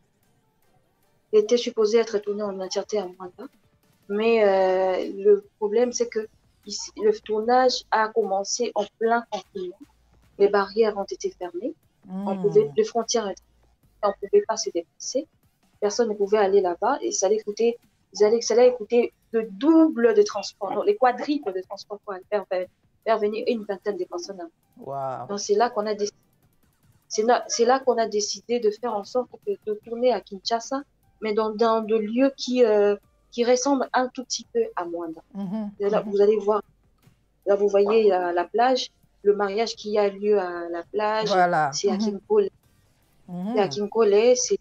était supposé être tourné en entièreté à Mwanda. Mais euh, le problème, c'est que ici, le tournage a commencé en plein confinement. Les barrières ont été fermées. On Hmm. pouvait, les frontières étaient on ne pouvait pas se déplacer. Personne ne pouvait aller là-bas et ça allait coûter, ça allait, ça allait coûter le double de transport, non, les quadruples de transport pour faire, faire venir une vingtaine de personnes. Donc c'est là qu'on a décidé, c'est là, qu'on a décidé de faire en sorte que, de tourner à Kinshasa, mais dans, dans de lieux qui, euh, qui ressemblent un tout petit peu à Mwanda. Mhm, Là, mhm. vous allez voir, là vous voyez la, la plage, le mariage qui a lieu à la plage, Voilà. c'est à Mhm, Mhm. C'est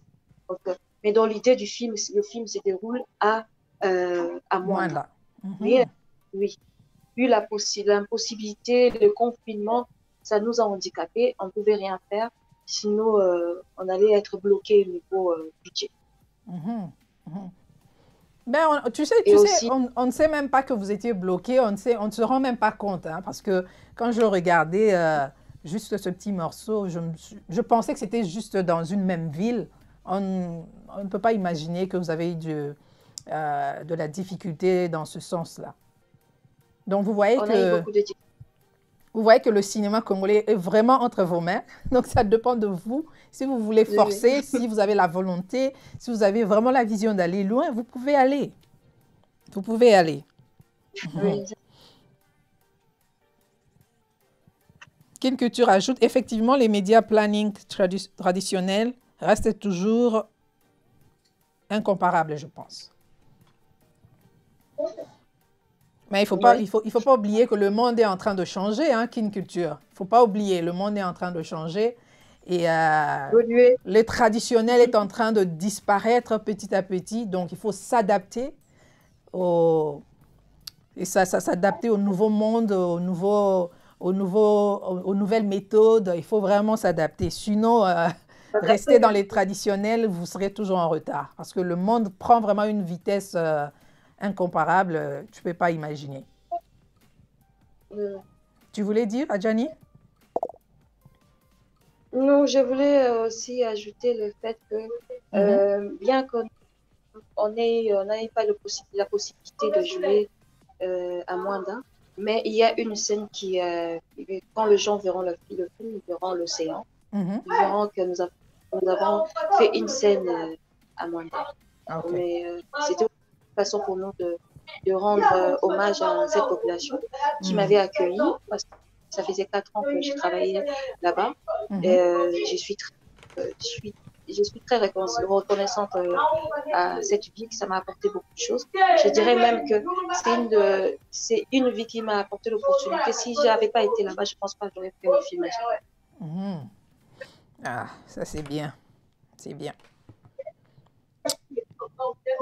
mais dans l'idée du film, le film se déroule à euh, à Moins Mwanda. là. Mhm. Oui. Vu l'impossibilité, le confinement, ça nous a handicapés. On ne pouvait rien faire. Sinon, euh, on allait être bloqué au niveau euh, budget. Mhm. Ben, on- tu sais, tu sais aussi- on, on ne sait même pas que vous étiez bloqué, on ne, sait, on ne se rend même pas compte, hein, parce que quand je regardais euh, juste ce petit morceau, je, me suis- je pensais que c'était juste dans une même ville. On, on ne peut pas imaginer que vous avez eu euh, de la difficulté dans ce sens-là. Donc, vous voyez On a eu que... beaucoup de difficultés. Vous voyez que le cinéma congolais est vraiment entre vos mains. Donc, ça dépend de vous. Si vous voulez Oui, forcer, si vous avez la volonté, si vous avez vraiment la vision d'aller loin, vous pouvez aller. Vous pouvez aller. Oui. Kin Culture ajoute, effectivement, les médias planning tradi- traditionnels restent toujours incomparables, je pense. Mais il ne faut, pas- il faut, il faut pas oublier que le monde est en train de changer, hein, Kin Culture. Il ne faut pas oublier, le monde est en train de changer. Et euh, le traditionnel est en train de disparaître petit à petit, donc il faut s'adapter au, et ça, ça s'adapter au nouveau monde, au nouveau, au nouveau, aux, aux nouvelles méthodes. Il faut vraiment s'adapter. Sinon, euh, rester dans les traditionnels, vous serez toujours en retard parce que le monde prend vraiment une vitesse euh, incomparable. euh, Tu ne peux pas imaginer. Tu voulais dire, Adjani? Non, je voulais euh, aussi ajouter le fait que, euh, bien qu'on on ait, on n'ait pas le possi- la possibilité de jouer à Mwanda, mais il y a une scène qui, euh, quand les gens verront le, le film, ils verront l'océan, Mhm. ils verront que nous, avons- nous avons fait une scène euh, à Mwanda. Ah, ok. Mais euh, c'était une façon pour nous de, de rendre euh, hommage à cette population qui Mhm. m'avait accueilli parce que ça faisait quatre ans que j'ai travaillé là-bas. Mhm. Je suis très, je suis, je suis très reconna- reconnaissante euh, à cette vie que ça m'a apporté beaucoup de choses. Je dirais même que c'est une, c'est une vie qui m'a apporté l'opportunité. Si je n'avais pas été là-bas, je ne pense pas que j'aurais fait le film. Mhm. Ah, ça c'est bien. C'est bien.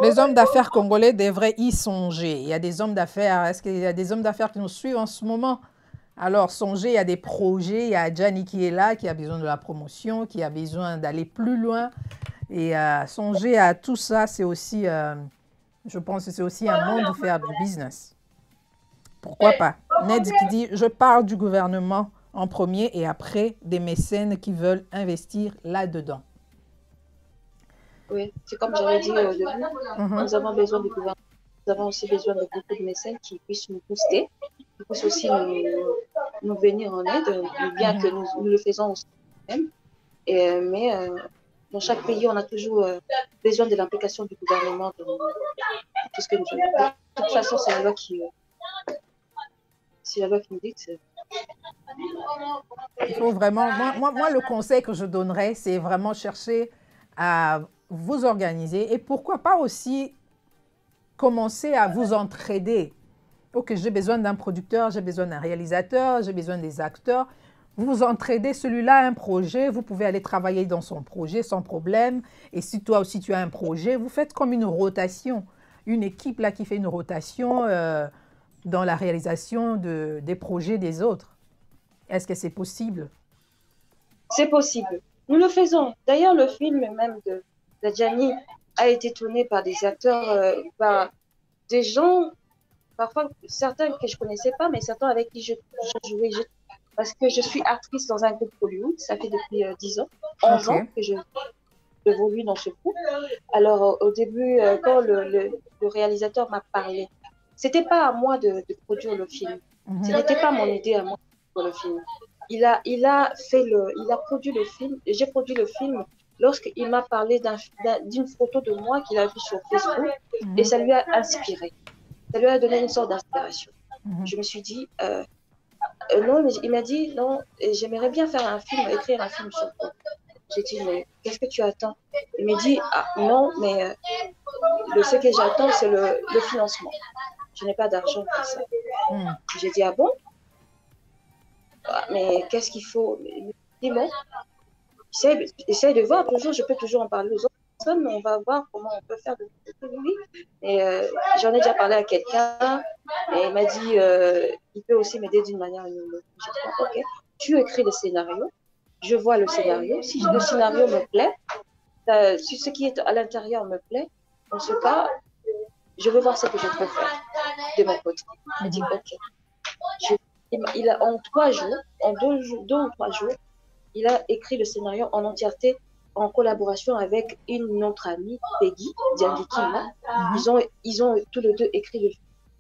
Les hommes d'affaires congolais devraient y songer. Il y a des hommes d'affaires. Est-ce qu'il y a des hommes d'affaires qui nous suivent en ce moment? Alors, songez, il y a des projets. Il y a Gianni qui est là, qui a besoin de la promotion, qui a besoin d'aller plus loin. Et euh, songez à tout ça, c'est aussi, euh, je pense que c'est aussi un monde de faire du business. Pourquoi pas? Ned qui dit, je parle du gouvernement en premier et après des mécènes qui veulent investir là-dedans. Oui, c'est comme j'avais dit au début, nous avons besoin du gouvernement. Nous avons aussi besoin de beaucoup de mécènes qui puissent nous booster, qui puissent aussi nous, venir en aide, bien que nous, le faisons aussi nous-mêmes. Et, euh, mais euh, dans chaque pays, on a toujours euh, besoin de l'implication du gouvernement dans tout ce que nous faisons. De toute façon, c'est la loi qui, la loi qui nous c'est- Il faut vraiment, moi, moi, moi, le conseil que je donnerais, c'est vraiment chercher à vous organiser et pourquoi pas aussi commencer à vous entraider. Ok, j'ai besoin d'un producteur, j'ai besoin d'un réalisateur, j'ai besoin des acteurs. Vous vous entraidez, celui-là a un projet, vous pouvez aller travailler dans son projet sans problème. Et si toi aussi tu as un projet, vous faites comme une rotation. Une équipe là qui fait une rotation euh, dans la réalisation de, des projets des autres. Est-ce que c'est possible? C'est possible. Nous le faisons. D'ailleurs, le film même de, de a été tourné par des acteurs, euh, par des gens, parfois certains que je connaissais pas, mais certains avec qui je, je jouais. je- parce que je suis actrice dans un groupe Hollywood, ça fait depuis euh, 10 ans, 11 Ok. ans que je. évolué dans ce groupe. Alors, au début, euh, quand le, le, le réalisateur m'a parlé, c'était pas à moi de, de produire le film. Mhm. Ce n'était pas mon idée à moi pour le film. Il a, il a fait le, il a produit le film. J'ai produit le film lorsqu'il m'a parlé d'un- d'un- d'une photo de moi qu'il a vue sur Facebook Mhm. et ça lui a inspiré. Ça lui a donné une sorte d'inspiration. Mhm. Je me suis dit, euh, euh, non, mais il m'a dit, non, j'aimerais bien faire un film, écrire un film sur toi. J'ai dit, mais qu'est-ce que tu attends? Il m'a dit, ah non, mais euh, le, ce que j'attends, c'est le, le financement. Je n'ai pas d'argent pour ça. Mhm. J'ai dit, ah bon? Ah, Mais qu'est-ce qu'il faut? Il m'a dit, essaye de voir, toujours, je peux toujours en parler aux autres personnes, mais on va voir comment on peut faire de oui. Et euh, j'en ai déjà parlé à quelqu'un, et il m'a dit, euh, il peut aussi m'aider d'une manière ou d'une autre. Ok, tu écris le scénario, je vois le scénario, si le scénario me plaît, euh, si ce qui est à l'intérieur me plaît, en ce cas, je veux voir ce que je peux faire de mon côté. Il m'a dit, ok. Il a, en trois jours, en deux, deux ou trois jours, il a écrit le scénario en entièreté en collaboration avec une autre amie, Peggy Diandi Kima. Ils ont, ils ont tous les deux écrit le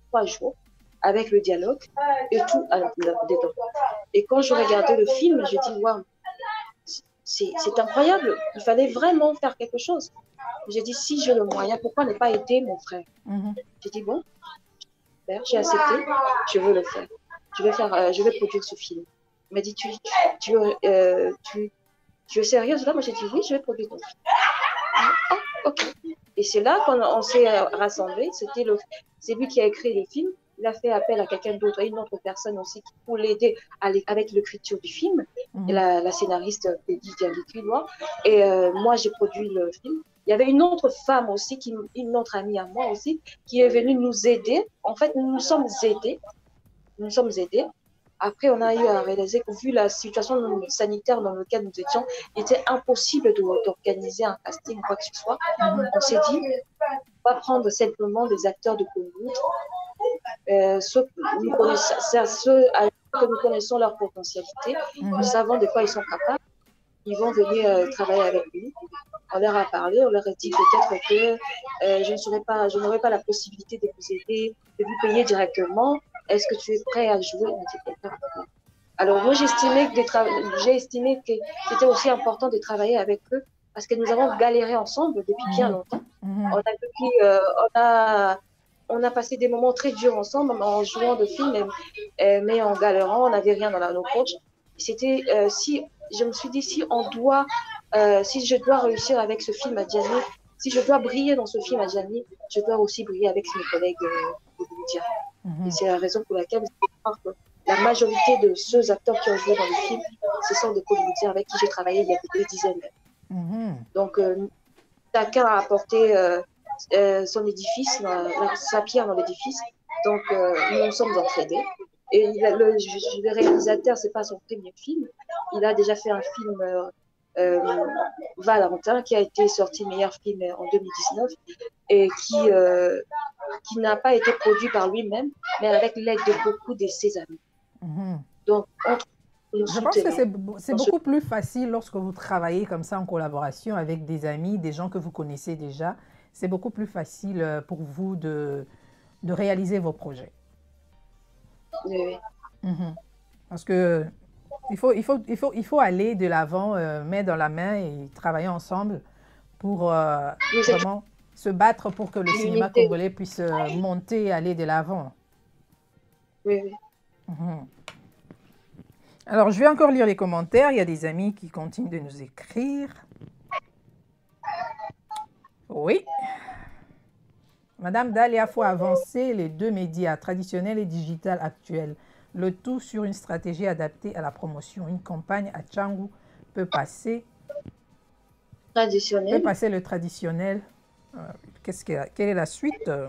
trois jours avec le dialogue et tout dedans. Et quand je regardais le film, je dis waouh, c'est incroyable. Il fallait vraiment faire quelque chose. J'ai dit si j'ai le moyen, pourquoi ne pas aider mon frère? Mhm. J'ai dit bon, j'ai accepté, je veux le faire. Je vais faire, euh, je vais produire ce film. Il m'a dit tu, tu, tu, euh, tu, tu es sérieuse là? Moi j'ai dit oui, je vais produire ton film. Ah, ok. Et c'est là qu'on on s'est euh, rassemblés. C'était le, c'est lui qui a écrit le film. Il a fait appel à quelqu'un d'autre, à une autre personne aussi pour l'aider avec l'écriture du film. Et la, la scénariste Peggy Diallo Et euh, moi j'ai produit le film. Il y avait une autre femme aussi, qui, une autre amie à moi aussi, qui est venue nous aider. En fait, nous nous sommes aidés. Nous nous sommes aidés. Après, on a eu à réaliser que vu la situation sanitaire dans laquelle nous étions, il était impossible d'organiser un casting ou quoi que ce soit. On s'est dit, on va prendre simplement des acteurs de Bollywood, euh, ceux, que nous connaissons, c'est ceux à- que nous connaissons leur potentialité, Mhm. nous savons de quoi ils sont capables. Ils vont venir euh, travailler avec nous. On leur a parlé, on leur a dit peut-être que euh, je ne serai pas, je n'aurai pas la possibilité de vous aider, de vous payer directement. Est-ce que tu es prêt à jouer dit. Alors moi j'estimais que, de j'ai estimé que c'était aussi important de travailler avec eux parce que nous avons galéré ensemble depuis bien Mhm. longtemps. On a, vécu, euh, on a, on a passé des moments très durs ensemble en jouant de films, mais, euh, mais en galérant, on n'avait rien dans la, nos poches. C'était euh, si je me suis dit si on doit, euh, si je dois réussir avec ce film à Gianni, si je dois briller dans ce film à Gianni, je dois aussi briller avec mes collègues euh, hollywoodiens. Mhm. Et c'est la raison pour laquelle la majorité de ceux acteurs qui ont joué dans le film, ce sont des hollywoodiens avec qui j'ai travaillé il y a des dizaines d'années. Mhm. Donc, euh, chacun a apporté euh, euh, son édifice, sa pierre dans l'édifice. Donc, nous nous sommes entraînés. Et il a- le, le réalisateur, c'est pas son premier film. Il a déjà fait un film, euh, Valentin, qui a été sorti meilleur film en 2019 et qui, euh, qui n'a pas été produit par lui-même, mais avec l'aide de beaucoup de ses amis. Mhm. Donc, Je pense que c'est beaucoup plus facile lorsque vous travaillez comme ça en collaboration avec des amis, des gens que vous connaissez déjà. C'est beaucoup plus facile euh, pour vous de, de réaliser vos projets. Oui, Mhm. Parce que il faut, il faut, il faut, il faut aller de l'avant, euh, main dans la main et travailler ensemble pour euh, vraiment se battre pour que le cinéma congolais puisse euh, monter, aller de l'avant. oui, oui. Mhm. Alors, je vais encore lire les commentaires. Il y a des amis qui continuent de nous écrire. Oui. Madame Dalia, faut avancer les deux médias, traditionnels et digital actuels. Le tout sur une stratégie adaptée à la promotion. Une campagne à Tchangou peut passer, peut passer le traditionnel. Euh, qu'est-ce que, quelle est la suite euh,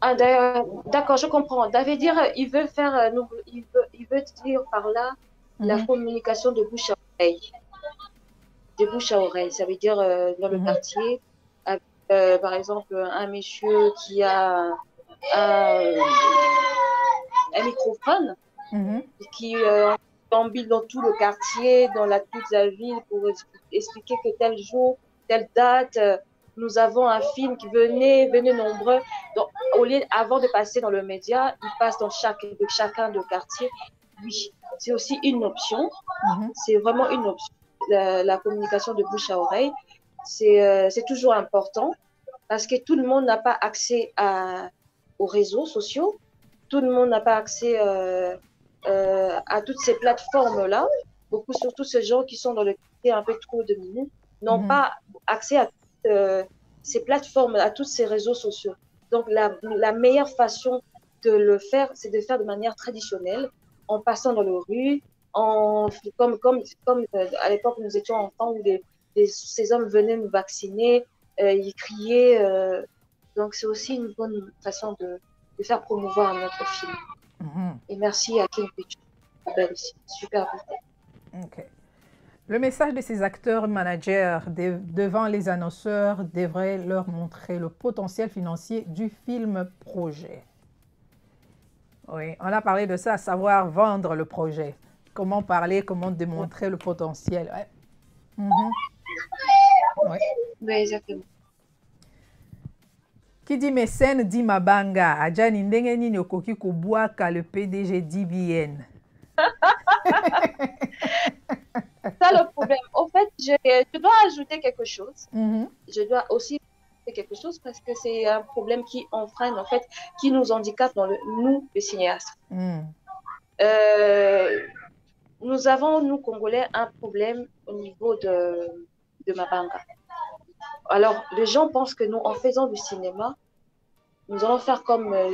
Ah, d'accord, je comprends. Ça veut dire, il veut faire, euh, il veut, il veut dire par là la Mhm. communication de bouche à oreille. De bouche à oreille. Ça veut dire euh, dans le Mhm. quartier, avec, euh, par exemple, un monsieur qui a un, un microphone Mhm. qui euh, déambule dans tout le quartier, dans la, toute la ville pour expliquer que tel jour, telle date, euh, nous avons un film qui venait, venez nombreux. Donc, au lieu, avant de passer dans le média, il passe dans chaque, de chacun de quartier. Oui, c'est aussi une option. Mhm. C'est vraiment une option. La, la communication de bouche à oreille, c'est euh, c'est toujours important parce que tout le monde n'a pas accès à, aux réseaux sociaux. Tout le monde n'a pas accès euh, euh, à toutes ces plateformes-là. Beaucoup, surtout ces gens qui sont dans le quartier un peu trop dominés, n'ont Mhm. pas accès à euh, ces plateformes, à tous ces réseaux sociaux. Donc, la, la meilleure façon de le faire, c'est de faire de manière traditionnelle, en passant dans les rues, en, comme, comme, comme euh, à l'époque nous étions enfants où les, les- ces hommes venaient nous vacciner, ils criaient. donc, c'est aussi une bonne façon de, de faire promouvoir notre film. Mhm. Et merci à King Pictures. Super. Ok. Le message de ces acteurs managers de- devant les annonceurs devrait leur montrer le potentiel financier du film projet. Oui, on a parlé de ça, savoir vendre le projet. Comment parler, comment démontrer le potentiel. Ouais. Mhm. Ouais. Oui, exactement. Qui dit mécène dit mabanga. Ajani ndenge nini okoki kobwaka le PDG d'IBN. ça le problème. Au fait, je, je dois ajouter quelque chose. Mhm. Je dois aussi ajouter quelque chose parce que c'est un problème qui enfreint, en fait, qui nous handicape dans le nous, les cinéastes. Mhm. Euh, nous avons, nous, Congolais, un problème au niveau de, de Mabanga. Alors, les gens pensent que nous, en faisant du cinéma, nous allons faire comme euh,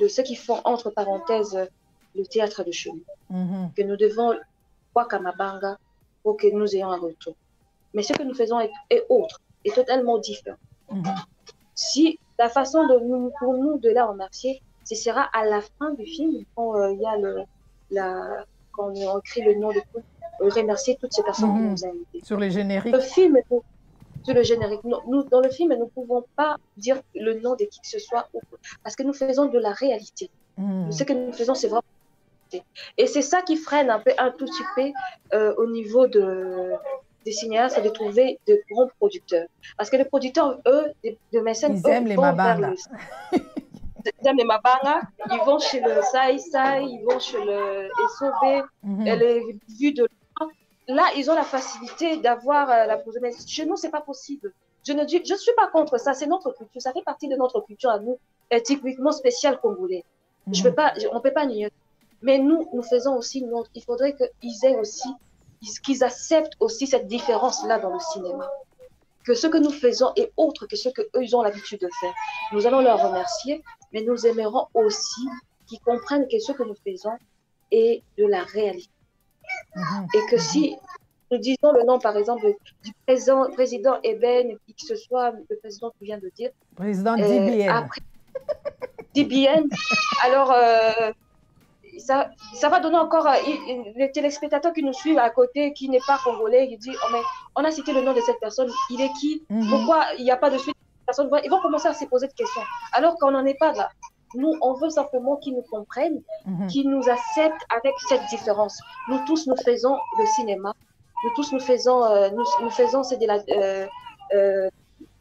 de ceux qui font, entre parenthèses, euh, le théâtre de chemin. Mhm. que nous devons voir Kamabanga pour que nous ayons un retour. Mais ce que nous faisons est, est autre, est totalement différent. Mhm. Si la façon de nous, pour nous de la remercier, ce sera à la fin du film, quand euh, il y a le, la, quand on écrit le nom de tout, remercier toutes ces personnes qui Mhm. nous ont invités. Sur les génériques. Le film, nous- sur le générique, nous, nous, dans le film, nous ne pouvons pas dire le nom de qui que ce soit, parce que nous faisons de la réalité. Mhm. Ce que nous faisons, c'est vraiment. Et c'est ça qui freine un peu, un tout petit peu euh, au niveau de, des cinéastes, c'est de trouver de bons producteurs. Parce que les producteurs, eux, de, de mécènes, Ils eux, aiment les vont le- Ils aiment les Mabanga, ils vont chez le Sai Sai, ils vont chez le SOB, Mhm. elle est vue de. Là, ils ont la facilité d'avoir euh, la. Mais chez nous, c'est pas possible. Je ne dis, je suis pas contre ça. C'est notre culture. Ça fait partie de notre culture à nous, euh, typiquement spéciale congolais. Je Mhm. peux pas, je- on peut pas nier. Mais nous, nous faisons aussi notre. Il faudrait qu'ils aient aussi, qu'ils- acceptent aussi cette différence-là dans le cinéma. Que ce que nous faisons est autre que ce que eux ils ont l'habitude de faire. Nous allons leur remercier, mais nous aimerons aussi qu'ils comprennent que ce que nous faisons est de la réalité. Et que si nous disons le nom, par exemple, du président, président Eben, qui que ce soit le président qui vient de dire, Président euh, d'IBN. après DBN, alors euh, ça, ça va donner encore euh, les téléspectateurs qui nous suivent à côté, qui n'est pas congolais, ils disent, oh, mais on a cité le nom de cette personne, il est qui? Mhm. Pourquoi il n'y a pas de suite? Ils vont commencer à se poser des questions, alors qu'on n'en est pas là. Nous, on veut simplement qu'ils nous comprennent Mhm. qui nous acceptent avec cette différence. Nous tous, nous faisons le cinéma. Nous tous, nous faisons, euh, nous, nous faisons c'est de la, euh, euh,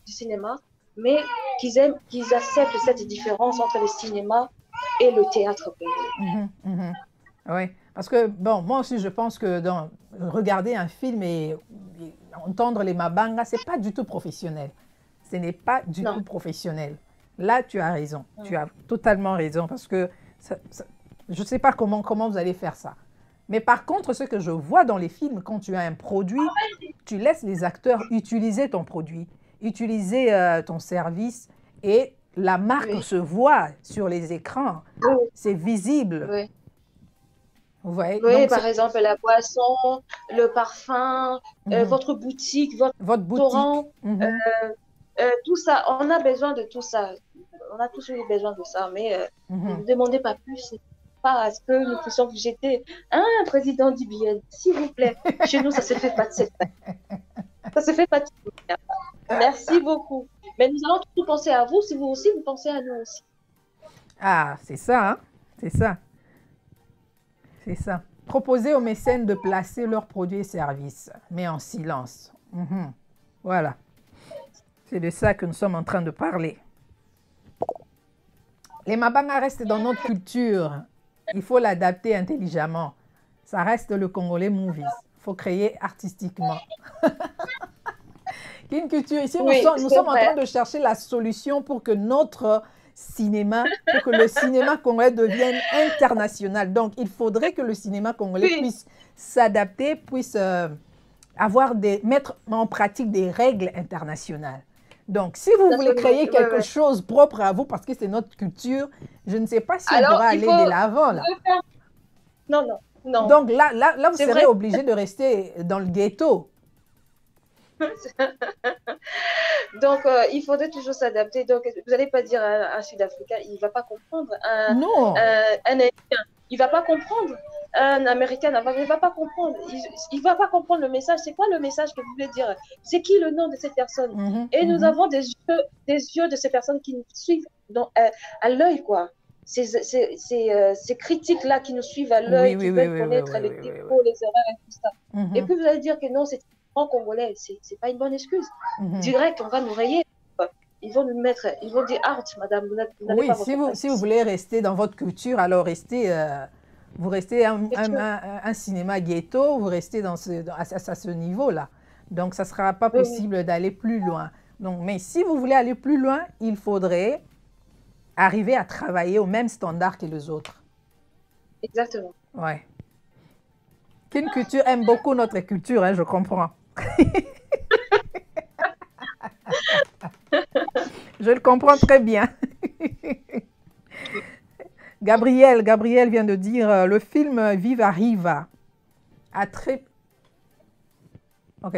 du cinéma, mais qu'ils aiment, qu'ils acceptent cette différence entre le cinéma et le théâtre. Mhm, mhm. Oui, parce que, bon, moi aussi, je pense que dans, regarder un film et, et entendre les Mabanga, c'est pas du tout professionnel. Ce n'est pas du Non. tout professionnel. Là, tu as raison. Tu as totalement raison parce que ça- ça- je ne sais pas comment, comment vous allez faire ça. Mais par contre, ce que je vois dans les films, quand tu as un produit, tu laisses les acteurs utiliser ton produit, utiliser euh, ton service et la marque Oui. se voit sur les écrans. Oui. C'est visible. Oui, Vous voyez? Oui Donc, par exemple, la boisson, le parfum, euh, Mhm. votre boutique, votre votre boutique. Mhm. euh, tout ça, on a besoin de tout ça. On a tous eu besoin de ça, mais euh, ne Mhm. demandez pas plus. Pas à ce que nous puissions vous jeter un président d'IBN, s'il vous plaît. Chez nous, ça se fait pas de cette. Ça se fait pas de cette. Merci beaucoup. Mais nous allons toujours penser à vous, si vous aussi, vous pensez à nous aussi. Ah, c'est ça, hein? C'est ça. C'est ça. Proposer aux mécènes de placer leurs produits et services, mais en silence. Mhm. Voilà. C'est de ça que nous sommes en train de parler. Les Mabanga restent dans notre culture. Il faut l'adapter intelligemment. Ça reste le Congolais Movies. Il faut créer artistiquement. Une culture. Ici, nous sommes, nous c'est sommes en train de chercher la solution pour que notre cinéma, pour que le cinéma congolais devienne international. Donc, il faudrait que le cinéma congolais Oui. puisse s'adapter, puisse euh, avoir des, mettre en pratique des règles internationales. Donc, si vous voulez créer quelque ouais. chose propre à vous, parce que c'est notre culture, je ne sais pas si on pourra aller de l'avant là. Non, non, non. Donc là, là, là vous serez vrai. obligé de rester dans le ghetto. Donc, euh, il faudrait toujours s'adapter. Donc, vous n'allez pas dire à un Sud-Africain, il ne va pas comprendre. Un, Non. un, un il ne va pas comprendre. Un Américain, il ne va pas comprendre. Il va pas comprendre le message. C'est quoi le message que vous voulez dire? C'est qui le nom de cette personne? Mhm, Et nous mhm. avons des yeux, des yeux de ces personnes qui nous suivent dans, à, à l'œil, quoi. Ces, ces, ces, euh, ces critiques-là qui nous suivent à l'œil, Oui, qui oui, veulent oui, connaître les défauts, les erreurs et tout ça. Mhm, Et puis vous allez dire que non, c'est en congolais. C'est pas une bonne excuse. Direct, on va nous rayer. Ils vont nous mettre, ils vont dire out, madame, vous Oui, pas si vous, si vous voulez rester dans votre culture, alors restez, euh, vous restez un, un- sûr. un- un cinéma ghetto, vous restez dans ce, dans- à, à ce niveau-là. Donc, ça ne sera pas Oui, oui. possible d'aller plus loin. Donc, mais si vous voulez aller plus loin, il faudrait arriver à travailler au même standard que les autres. Exactement. Ouais. Qu'une culture aime beaucoup notre culture, hein, je comprends. je le comprends très bien. Gabriel, Gabriel vient de dire euh, le film Viva Riva a très. Ok.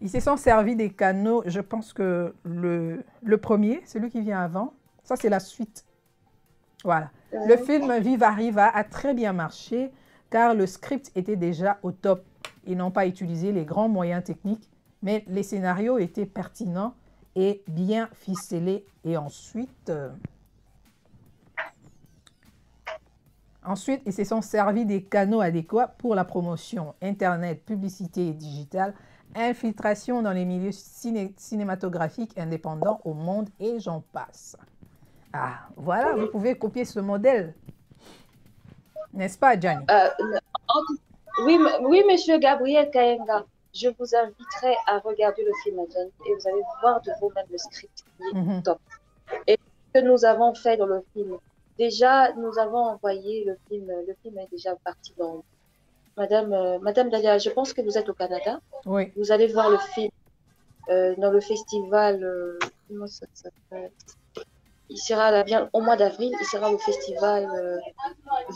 Ils se sont servis des canaux. Je pense que le, le premier, celui qui vient avant, ça c'est la suite. Voilà. Le film Viva Riva a très bien marché car le script était déjà au top. Ils n'ont pas utilisé les grands moyens techniques, mais les scénarios étaient pertinents et bien ficelés. Et ensuite, euh, ensuite, ils se sont servis des canaux adéquats pour la promotion, Internet, publicité et digitale, infiltration dans les milieux ciné- cinématographiques indépendants au monde et j'en passe. Ah, voilà, vous pouvez copier ce modèle. N'est-ce pas, Gianni? Euh, oui, oui, monsieur Gabriel Kayenga, je vous inviterai à regarder le film Adjan et vous allez voir de vous-même le script qui est Mhm. top. Et ce que nous avons fait dans le film, déjà, nous avons envoyé le film, le film est déjà parti dans. Madame, euh, Madame Dalia, je pense que vous êtes au Canada. Oui. Vous allez voir le film euh, dans le festival. euh, comment ça s'appelle? Il sera là bien au mois d'avril. Il sera au festival euh,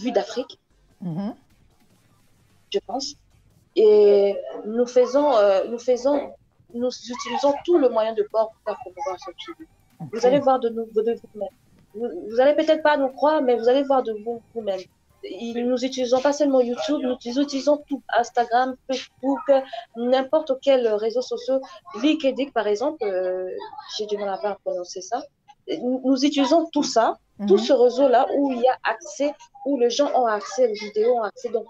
Vue d'Afrique, Mhm. je pense. Et nous faisons, nous faisons, nous utilisons tout le moyen de bord pour faire promouvoir ce film. Vous allez voir de nous, de vous-même. Vous, vous allez peut-être pas nous croire, mais vous allez voir de vous, vous-même. Et Nous utilisons pas seulement YouTube, nous utilisons tout. Instagram, Facebook, n'importe quel réseau social. LinkedIn, par exemple, euh, j'ai du mal à pas prononcer ça. Nous, utilisons tout ça, tout Mhm. ce réseau-là où il y a accès, où les gens ont accès, les vidéos ont accès. Donc,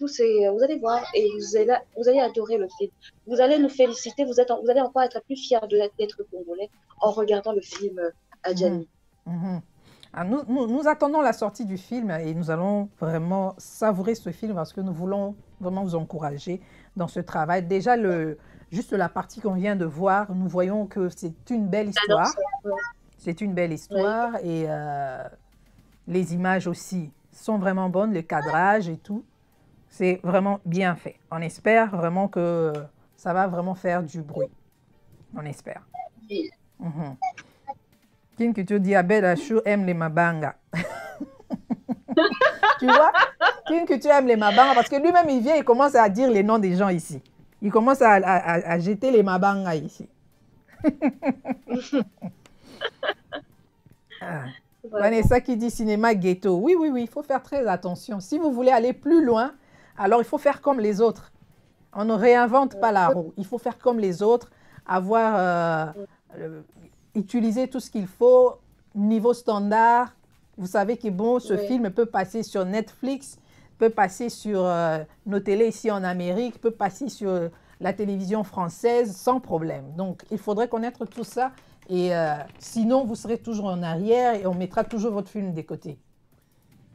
tout ces, vous allez voir et vous allez, vous allez adorer le film. Vous allez nous féliciter, vous, êtes, vous allez encore être plus fiers de- d'être congolais en regardant le film euh, Adjani. Mhm. Ah, nous, nous- nous attendons la sortie du film et nous allons vraiment savourer ce film parce que nous voulons vraiment vous encourager dans ce travail. Déjà, le, juste la partie qu'on vient de voir, nous voyons que c'est une belle histoire. C'est une belle histoire et euh, les images aussi sont vraiment bonnes, le cadrage et tout. C'est vraiment bien fait. On espère vraiment que ça va vraiment faire du bruit. On espère. Oui. King Couture dit Abel Achou aime les mabanga. tu vois? King Couture aime les mabanga parce que lui-même il vient, il commence à dire les noms des gens ici. Il commence à, à- à- à jeter les mabanga ici. Ah. Vanessa qui dit cinéma ghetto. Oui, oui, oui, il faut faire très attention. Si vous voulez aller plus loin, alors il faut faire comme les autres. On ne réinvente pas la roue. Il faut faire comme les autres, avoir, euh, utiliser tout ce qu'il faut, niveau standard. Vous savez que bon, ce Oui. film peut passer sur Netflix, peut passer sur euh, nos télés ici en Amérique, peut passer sur la télévision française sans problème. Donc, il faudrait connaître tout ça. Et euh, sinon, vous serez toujours en arrière et on mettra toujours votre film des côtés.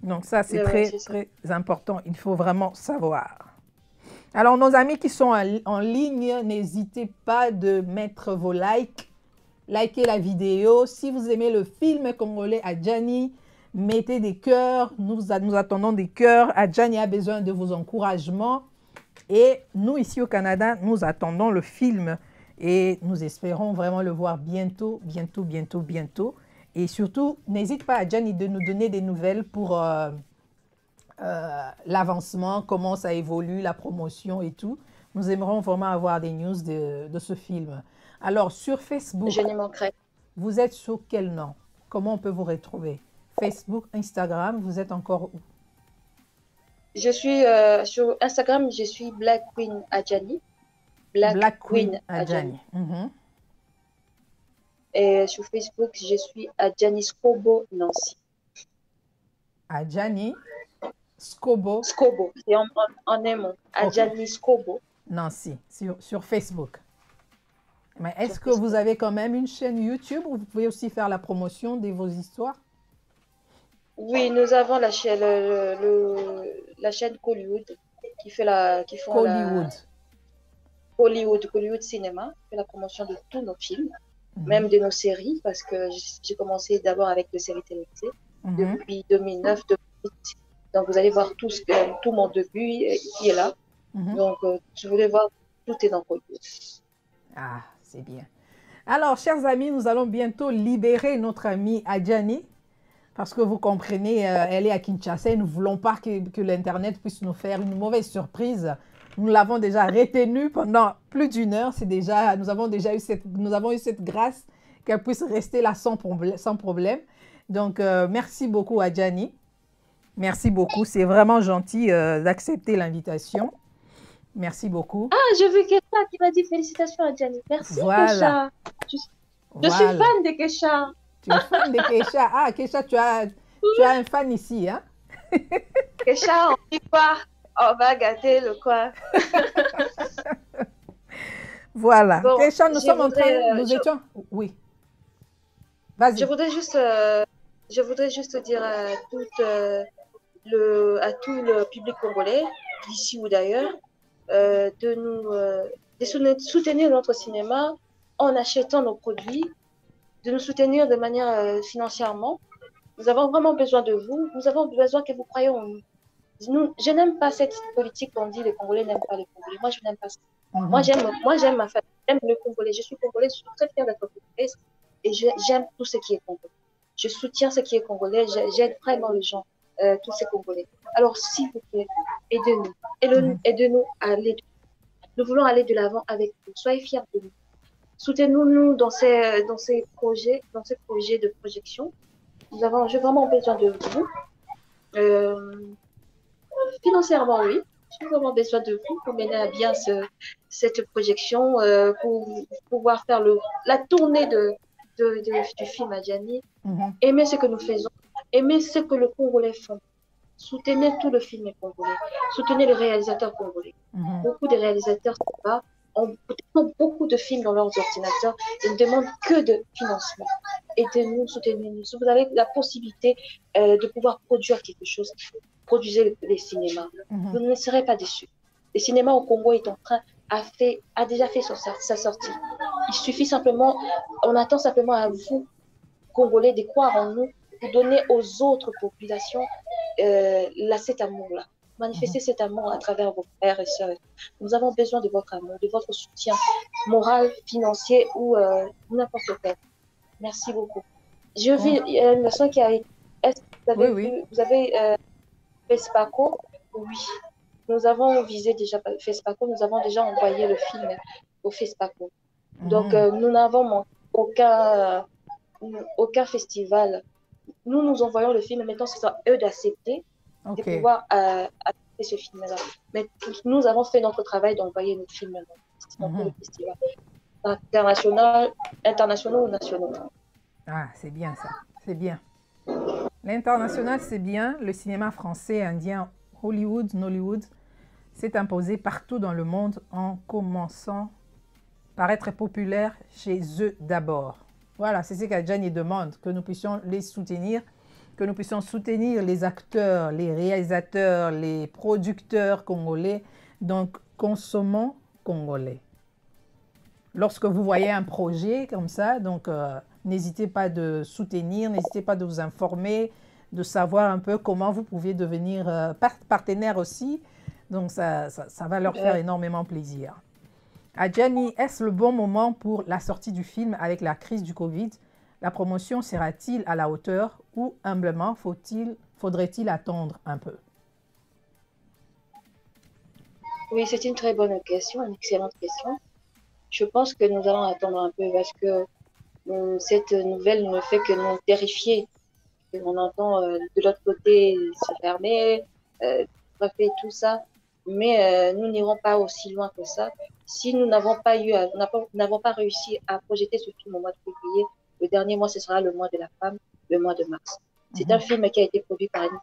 Donc, ça, c'est très, ça. très important. Il faut vraiment savoir. Alors, nos amis qui sont en, en ligne, n'hésitez pas de mettre vos likes, likez la vidéo. Si vous aimez le film congolais Adjani, mettez des cœurs. Nous, nous attendons des cœurs. Adjani a besoin de vos encouragements. Et nous, ici au Canada, nous attendons le film et nous espérons vraiment le voir bientôt, bientôt, bientôt, bientôt. Et surtout, n'hésite pas, Adjani, de nous donner des nouvelles pour euh, euh, l'avancement, comment ça évolue, la promotion et tout. Nous aimerons vraiment avoir des news de ce film. Alors, sur Facebook, Je n'y manquerai. vous êtes sur quel nom? Comment on peut vous retrouver? Facebook, Instagram, vous êtes encore où? Je suis euh, sur Instagram, je suis Black Queen Adjani. Black, Queen, Adjani. Et sur Facebook, je suis Adjani Skobo Nancy. Adjani, Skobo, Skobo, c'est en, en. Adjani Skobo. Nancy, sur, sur Facebook. Mais est-ce que vous avez quand même une chaîne YouTube où vous pouvez aussi faire la promotion de vos histoires? Oui, nous avons la chaîne, le, le- la chaîne Hollywood qui fait la, qui font la- Hollywood. Hollywood, Hollywood Cinéma, qui fait la promotion de tous nos films, Mhm. même de nos séries, parce que j'ai commencé d'abord avec des séries télévisées Mhm. depuis 2009, 2008. Donc vous allez voir tout, ce que- tout mon début qui est là. Mhm. Donc euh, je voulais voir tout est dans Hollywood. Ah, bien. Alors, chers amis, nous allons bientôt libérer notre amie Adjani. Parce que vous comprenez, euh, elle est à Kinshasa et nous ne voulons pas que, l'Internet puisse nous faire une mauvaise surprise. Nous l'avons déjà retenue pendant plus d'une heure. C'est déjà, nous, avons déjà eu cette, grâce qu'elle puisse rester là sans, problème. Donc, euh, merci beaucoup Adjani. Merci beaucoup. C'est vraiment gentil euh, d'accepter l'invitation. Merci beaucoup. Ah, j'ai vu quelqu'un qui m'a dit félicitations à Gianni. Merci Voilà. Kesha. Je, je suis fan de Kesha. Tu es fan de Keisha. Ah, Keisha, tu as, tu as un fan ici, hein? Kesha, on dit quoi? On va gâter le coin. Voilà. Bon, Keisha, nous sommes en train... voudrais, euh, nous je- étions... Oui. Vas-y. Je voudrais juste, euh, je voudrais juste dire à, toute, euh, le, à tout le public congolais, d'ici ou d'ailleurs, de nous euh, de souten- soutenir notre cinéma en achetant nos produits, de nous soutenir de manière euh, financièrement. Nous avons vraiment besoin de vous. Nous avons besoin que vous croyiez en nous. Nous- je n'aime pas cette politique qu'on dit les Congolais n'aiment pas les Congolais. Moi, je n'aime pas ça. Mhm. Moi, j'aime, moi, j'aime ma famille, j'aime le Congolais. Je suis Congolais, je suis très fière d'être Congolaise et j'aime tout ce qui est Congolais. Je soutiens ce qui est Congolais, j'ai- j'aide vraiment les gens, euh, tous ces Congolais. Alors, s'il vous plaît, aidez-nous, aidez-nous, Mhm. aidez-nous à aller. Nous voulons aller de l'avant avec vous. Soyez fiers de nous. Soutenez-nous dans ces, dans ces projets, dans ces projets de projection. Nous avons, j'ai vraiment besoin de vous. Euh, financièrement, oui. J'ai vraiment besoin de vous pour mener à bien ce, cette projection, euh, pour pouvoir faire le, la tournée de, de, de- du film à Gianni. Mhm. Aimer ce que nous faisons, aimer ce que le Congolais font. Soutenez tout le film congolais. Soutenez les réalisateurs congolais. Mhm. Beaucoup de réalisateurs là ont beaucoup de films dans leurs ordinateurs et ne demandent que de financement. Aidez-nous, soutenez-nous. Si vous avez la possibilité euh, de pouvoir produire quelque chose, produisez les cinémas Mhm. vous ne serez pas déçus. Le cinéma au Congo est en train, a, fait, a déjà fait son, sa sortie. Il suffit simplement, on attend simplement à vous, Congolais, de croire en nous, donner aux autres populations euh, là, cet amour-là. Manifestez cet amour à travers vos frères et sœurs. Nous avons besoin de votre amour, de votre soutien moral, financier ou euh, n'importe quel. Merci beaucoup. Je vis, il y a une personne qui a été. Est-ce que vous avez, Oui, oui. vous avez euh, FESPACO? Oui. Nous avons visé déjà FESPACO, nous avons déjà envoyé le film au FESPACO. Donc, Mhm. euh, nous n'avons manqué aucun, aucun festival. Nous, nous envoyons le film, maintenant c'est à eux d'accepter, de pouvoir euh, accepter ce film-là. Mais nous avons fait notre travail d'envoyer notre film dans le festival. International, internationaux ou nationaux. Ah, c'est bien ça. C'est bien. L'international, c'est bien. Le cinéma français, indien Hollywood, Nollywood, s'est imposé partout dans le monde en commençant par être populaire chez eux d'abord. Voilà, c'est ce qu'Adjani demande, que nous puissions les soutenir, que nous puissions soutenir les acteurs, les réalisateurs, les producteurs congolais. Donc, consommons congolais. Lorsque vous voyez un projet comme ça, donc euh, n'hésitez pas de soutenir, n'hésitez pas de vous informer, de savoir un peu comment vous pouvez devenir euh, par- partenaire aussi. Donc, ça, ça, ça va leur faire énormément plaisir. Adjani, est-ce le bon moment pour la sortie du film avec la crise du Covid? La promotion sera-t-il à la hauteur ou humblement faudrait-il attendre un peu? Oui, c'est une très bonne question, une excellente question. Je pense que nous allons attendre un peu parce que euh, cette nouvelle ne fait que nous terrifier. On entend euh, de l'autre côté se fermer, euh, tout ça, mais euh, nous n'irons pas aussi loin que ça. Si nous n'avons pas eu, n'avons- pas réussi à projeter ce film au mois de février, le dernier mois ce sera le mois de la femme, le mois de mars. C'est un film qui a été produit par nous.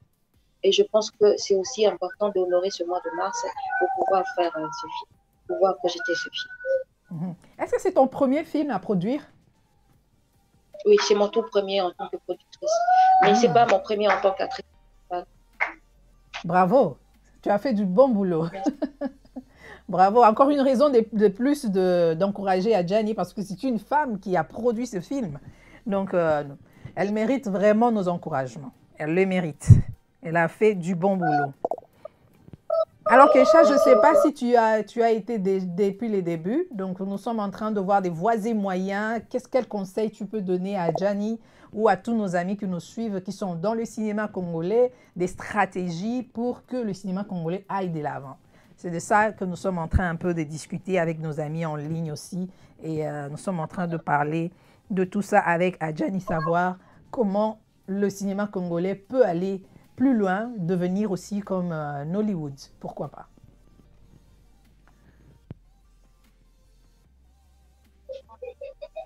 Et je pense que c'est aussi important d'honorer ce mois de mars pour pouvoir faire euh, ce film, pouvoir projeter ce film. Mhm. Est-ce que c'est ton premier film à produire? Oui, c'est mon tout premier en tant que productrice. Mais c'est pas mon premier en tant qu'actrice. Bravo, tu as fait du bon boulot. Bravo, encore une raison de, de plus de- d'encourager Adjani parce que c'est une femme qui a produit ce film. Donc, euh, elle mérite vraiment nos encouragements. Elle le mérite. Elle a fait du bon boulot. Alors, Keisha, je ne sais pas si tu as, tu as été depuis les débuts. Donc, nous sommes en train de voir des voies et moyens. Qu'est-ce quel conseil tu peux donner à Adjani ou à tous nos amis qui nous suivent, qui sont dans le cinéma congolais, des stratégies pour que le cinéma congolais aille de l'avant. C'est de ça que nous sommes en train un peu de discuter avec nos amis en ligne aussi. Et euh, nous sommes en train de parler de tout ça avec Adjani Savoir, comment le cinéma congolais peut aller plus loin, devenir aussi comme euh, Nollywood. Pourquoi pas?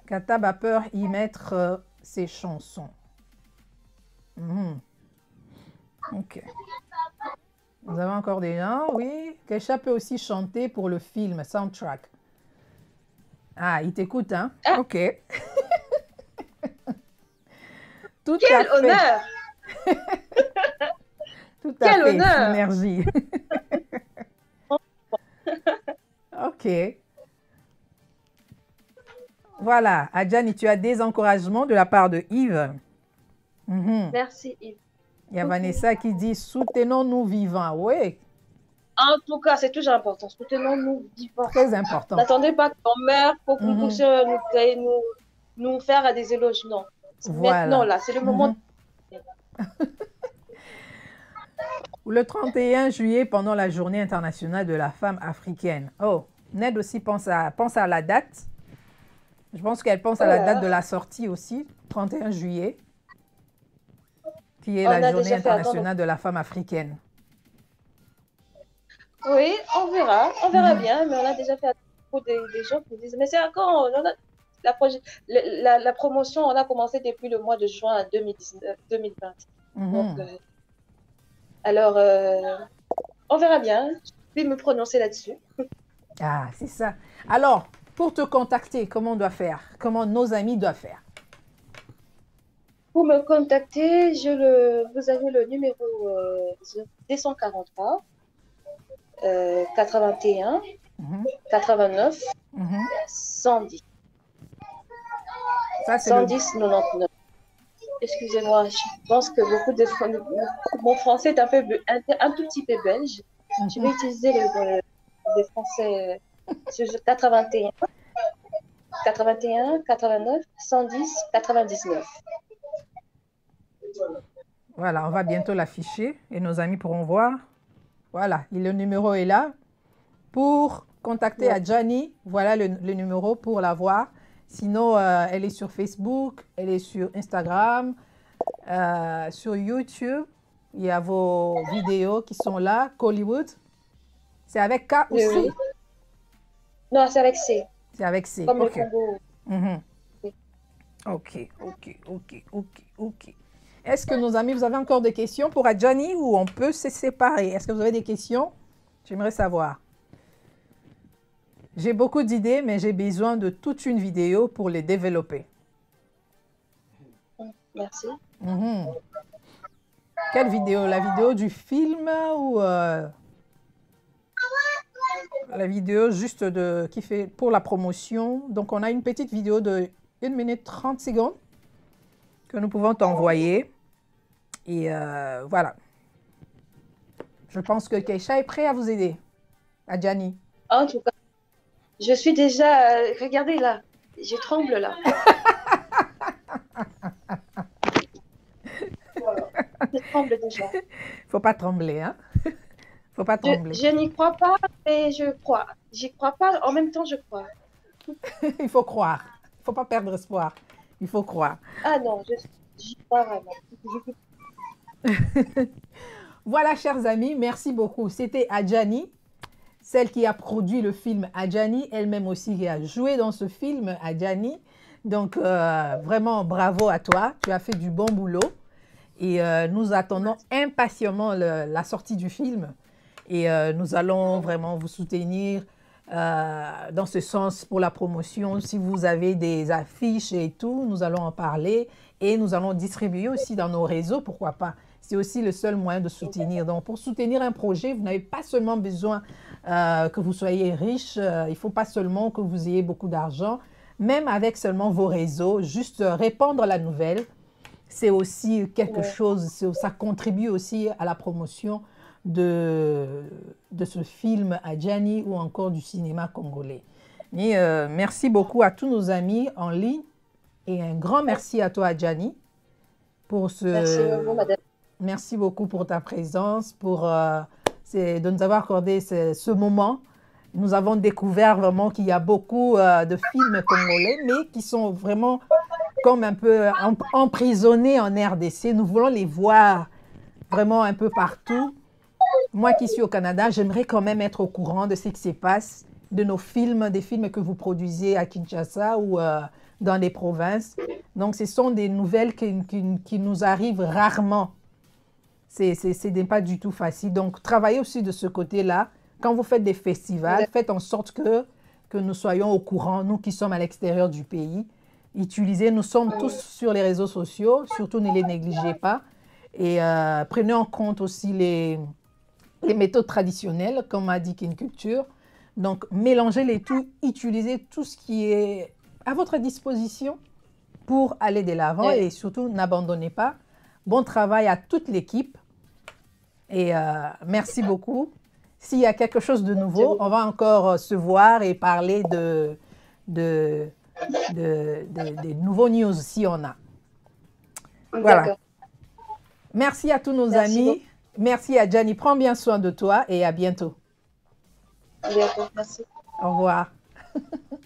Katab a peur y mettre ses chansons. Mhm. Ok. Vous avez encore des gens Oui. Kesha peut aussi chanter pour le film, soundtrack. Ah, il t'écoute, hein Ok. Tout Quel à fait. honneur Tout à Quel fait, honneur synergie. ok. Voilà, Adjani, tu as des encouragements de la part de Yves. Mhm. Merci Yves. Il y a Vanessa qui dit soutenons-nous vivants. Oui, En tout cas, c'est toujours important. Soutenons-nous vivants. très important. N'attendez pas qu'on meure pour que Mhm. vous puissiez nous, nous, nous faire des éloges. Non. Voilà. Maintenant, là, c'est le moment. Mhm. Le 31 juillet, pendant la journée internationale de la femme africaine. Oh, Ned aussi pense à, pense à la date. Je pense qu'elle pense à la date de la sortie aussi, 31 juillet, qui est On la journée internationale de la femme africaine. Oui, on verra. On verra Mhm. bien. Mais on a déjà fait pour des, des gens qui disent Mais c'est encore. on a- la, promotion, on a commencé depuis le mois de juin 2019, 2020. Mhm. Donc, euh, alors, euh, on verra bien. Je vais me prononcer là-dessus. Ah, c'est ça. Alors, pour te contacter, comment on doit faire? Comment nos amis doivent faire? Pour me contacter, je le, vous avez le numéro euh, 243 euh, 81 Mhm, 89 mhm. 110. Ça, c'est le... 110 99. Excusez-moi, je pense que beaucoup de mon français est un peu un, un tout petit peu belge. Je vais Mhm. utiliser le, le- le français euh, 81 81 89 110 99. Voilà, on va bientôt l'afficher et nos amis pourront voir. Voilà, le numéro est là. Pour contacter Ouais. Adjani, voilà le, le numéro pour la voir. Sinon, euh, elle est sur Facebook, elle est sur Instagram, euh, sur YouTube. Il y a vos vidéos qui sont là, Hollywood. C'est avec K Oui, oui. Non, c'est avec C, C'est avec C. comme ok. le Congo. Mhm. Ok, ok, ok, ok, ok. Est-ce que nos amis, vous avez encore des questions pour Adjani ou on peut se séparer? Est-ce que vous avez des questions? J'aimerais savoir. J'ai beaucoup d'idées, mais j'ai besoin de toute une vidéo pour les développer. Merci. Mhm. Quelle vidéo? La vidéo du film ou euh, la vidéo juste de qui fait pour la promotion Donc on a une petite vidéo de 1 minute 30 secondes que nous pouvons t'envoyer. Et euh, voilà. Je pense que Keisha est prêt à vous aider. Adjani. En tout cas, je suis déjà. euh, regardez là, je tremble là. je tremble déjà. Faut pas trembler, hein Faut pas Je, trembler. je n'y crois pas, mais je crois. J'y crois pas, en même temps je crois. Il faut croire. Il faut pas perdre espoir. Il faut croire. Ah non, je- j'y crois vraiment. Voilà, chers amis, merci beaucoup. C'était Adjani, celle qui a produit le film Adjani, elle-même aussi qui a joué dans ce film Adjani. Donc, euh, vraiment, bravo à toi. Tu as fait du bon boulot. Et euh, nous attendons impatiemment le- la sortie du film. Et euh, nous allons vraiment vous soutenir euh, dans ce sens pour la promotion. Si vous avez des affiches et tout, nous allons en parler. Et nous allons distribuer aussi dans nos réseaux, pourquoi pas. C'est aussi le seul moyen de soutenir. Donc, pour soutenir un projet, vous n'avez pas seulement besoin euh, que vous soyez riche, euh, il ne faut pas seulement que vous ayez beaucoup d'argent, même avec seulement vos réseaux, juste répandre la nouvelle, c'est aussi quelque Ouais. chose, ça contribue aussi à la promotion de, de ce film Adjani ou encore du cinéma congolais. Mais euh, merci beaucoup à tous nos amis en ligne et un grand merci à toi Adjani pour ce... Merci beaucoup, madame. Merci beaucoup pour ta présence, pour euh, de nous avoir accordé ce, ce moment. Nous avons découvert vraiment qu'il y a beaucoup euh, de films congolais, mais qui sont vraiment comme un peu em- emprisonnés en RDC. Nous voulons les voir vraiment un peu partout. Moi qui suis au Canada, j'aimerais quand même être au courant de ce qui se passe, de nos films, des films que vous produisez à Kinshasa ou euh, dans les provinces. Donc, ce sont des nouvelles qui, qui- qui nous arrivent rarement. Ce n'est pas du tout facile. Donc, travaillez aussi de ce côté-là. Quand vous faites des festivals, faites en sorte que, que nous soyons au courant, nous qui sommes à l'extérieur du pays. Utilisez, nous sommes tous sur les réseaux sociaux, surtout ne les négligez pas. Et euh, prenez en compte aussi les, les méthodes traditionnelles, comme a dit Kin Culture. Donc, mélangez les tout, utilisez tout ce qui est à votre disposition pour aller de l'avant et surtout n'abandonnez pas. Bon travail à toute l'équipe et euh, merci beaucoup. S'il y a quelque chose de nouveau, on va encore euh, se voir et parler de, de, de- nouveaux news si on a. Voilà. Merci à tous nos Merci amis. beaucoup. Merci à Gianni. Prends bien soin de toi et à bientôt. D'accord, merci. Au revoir.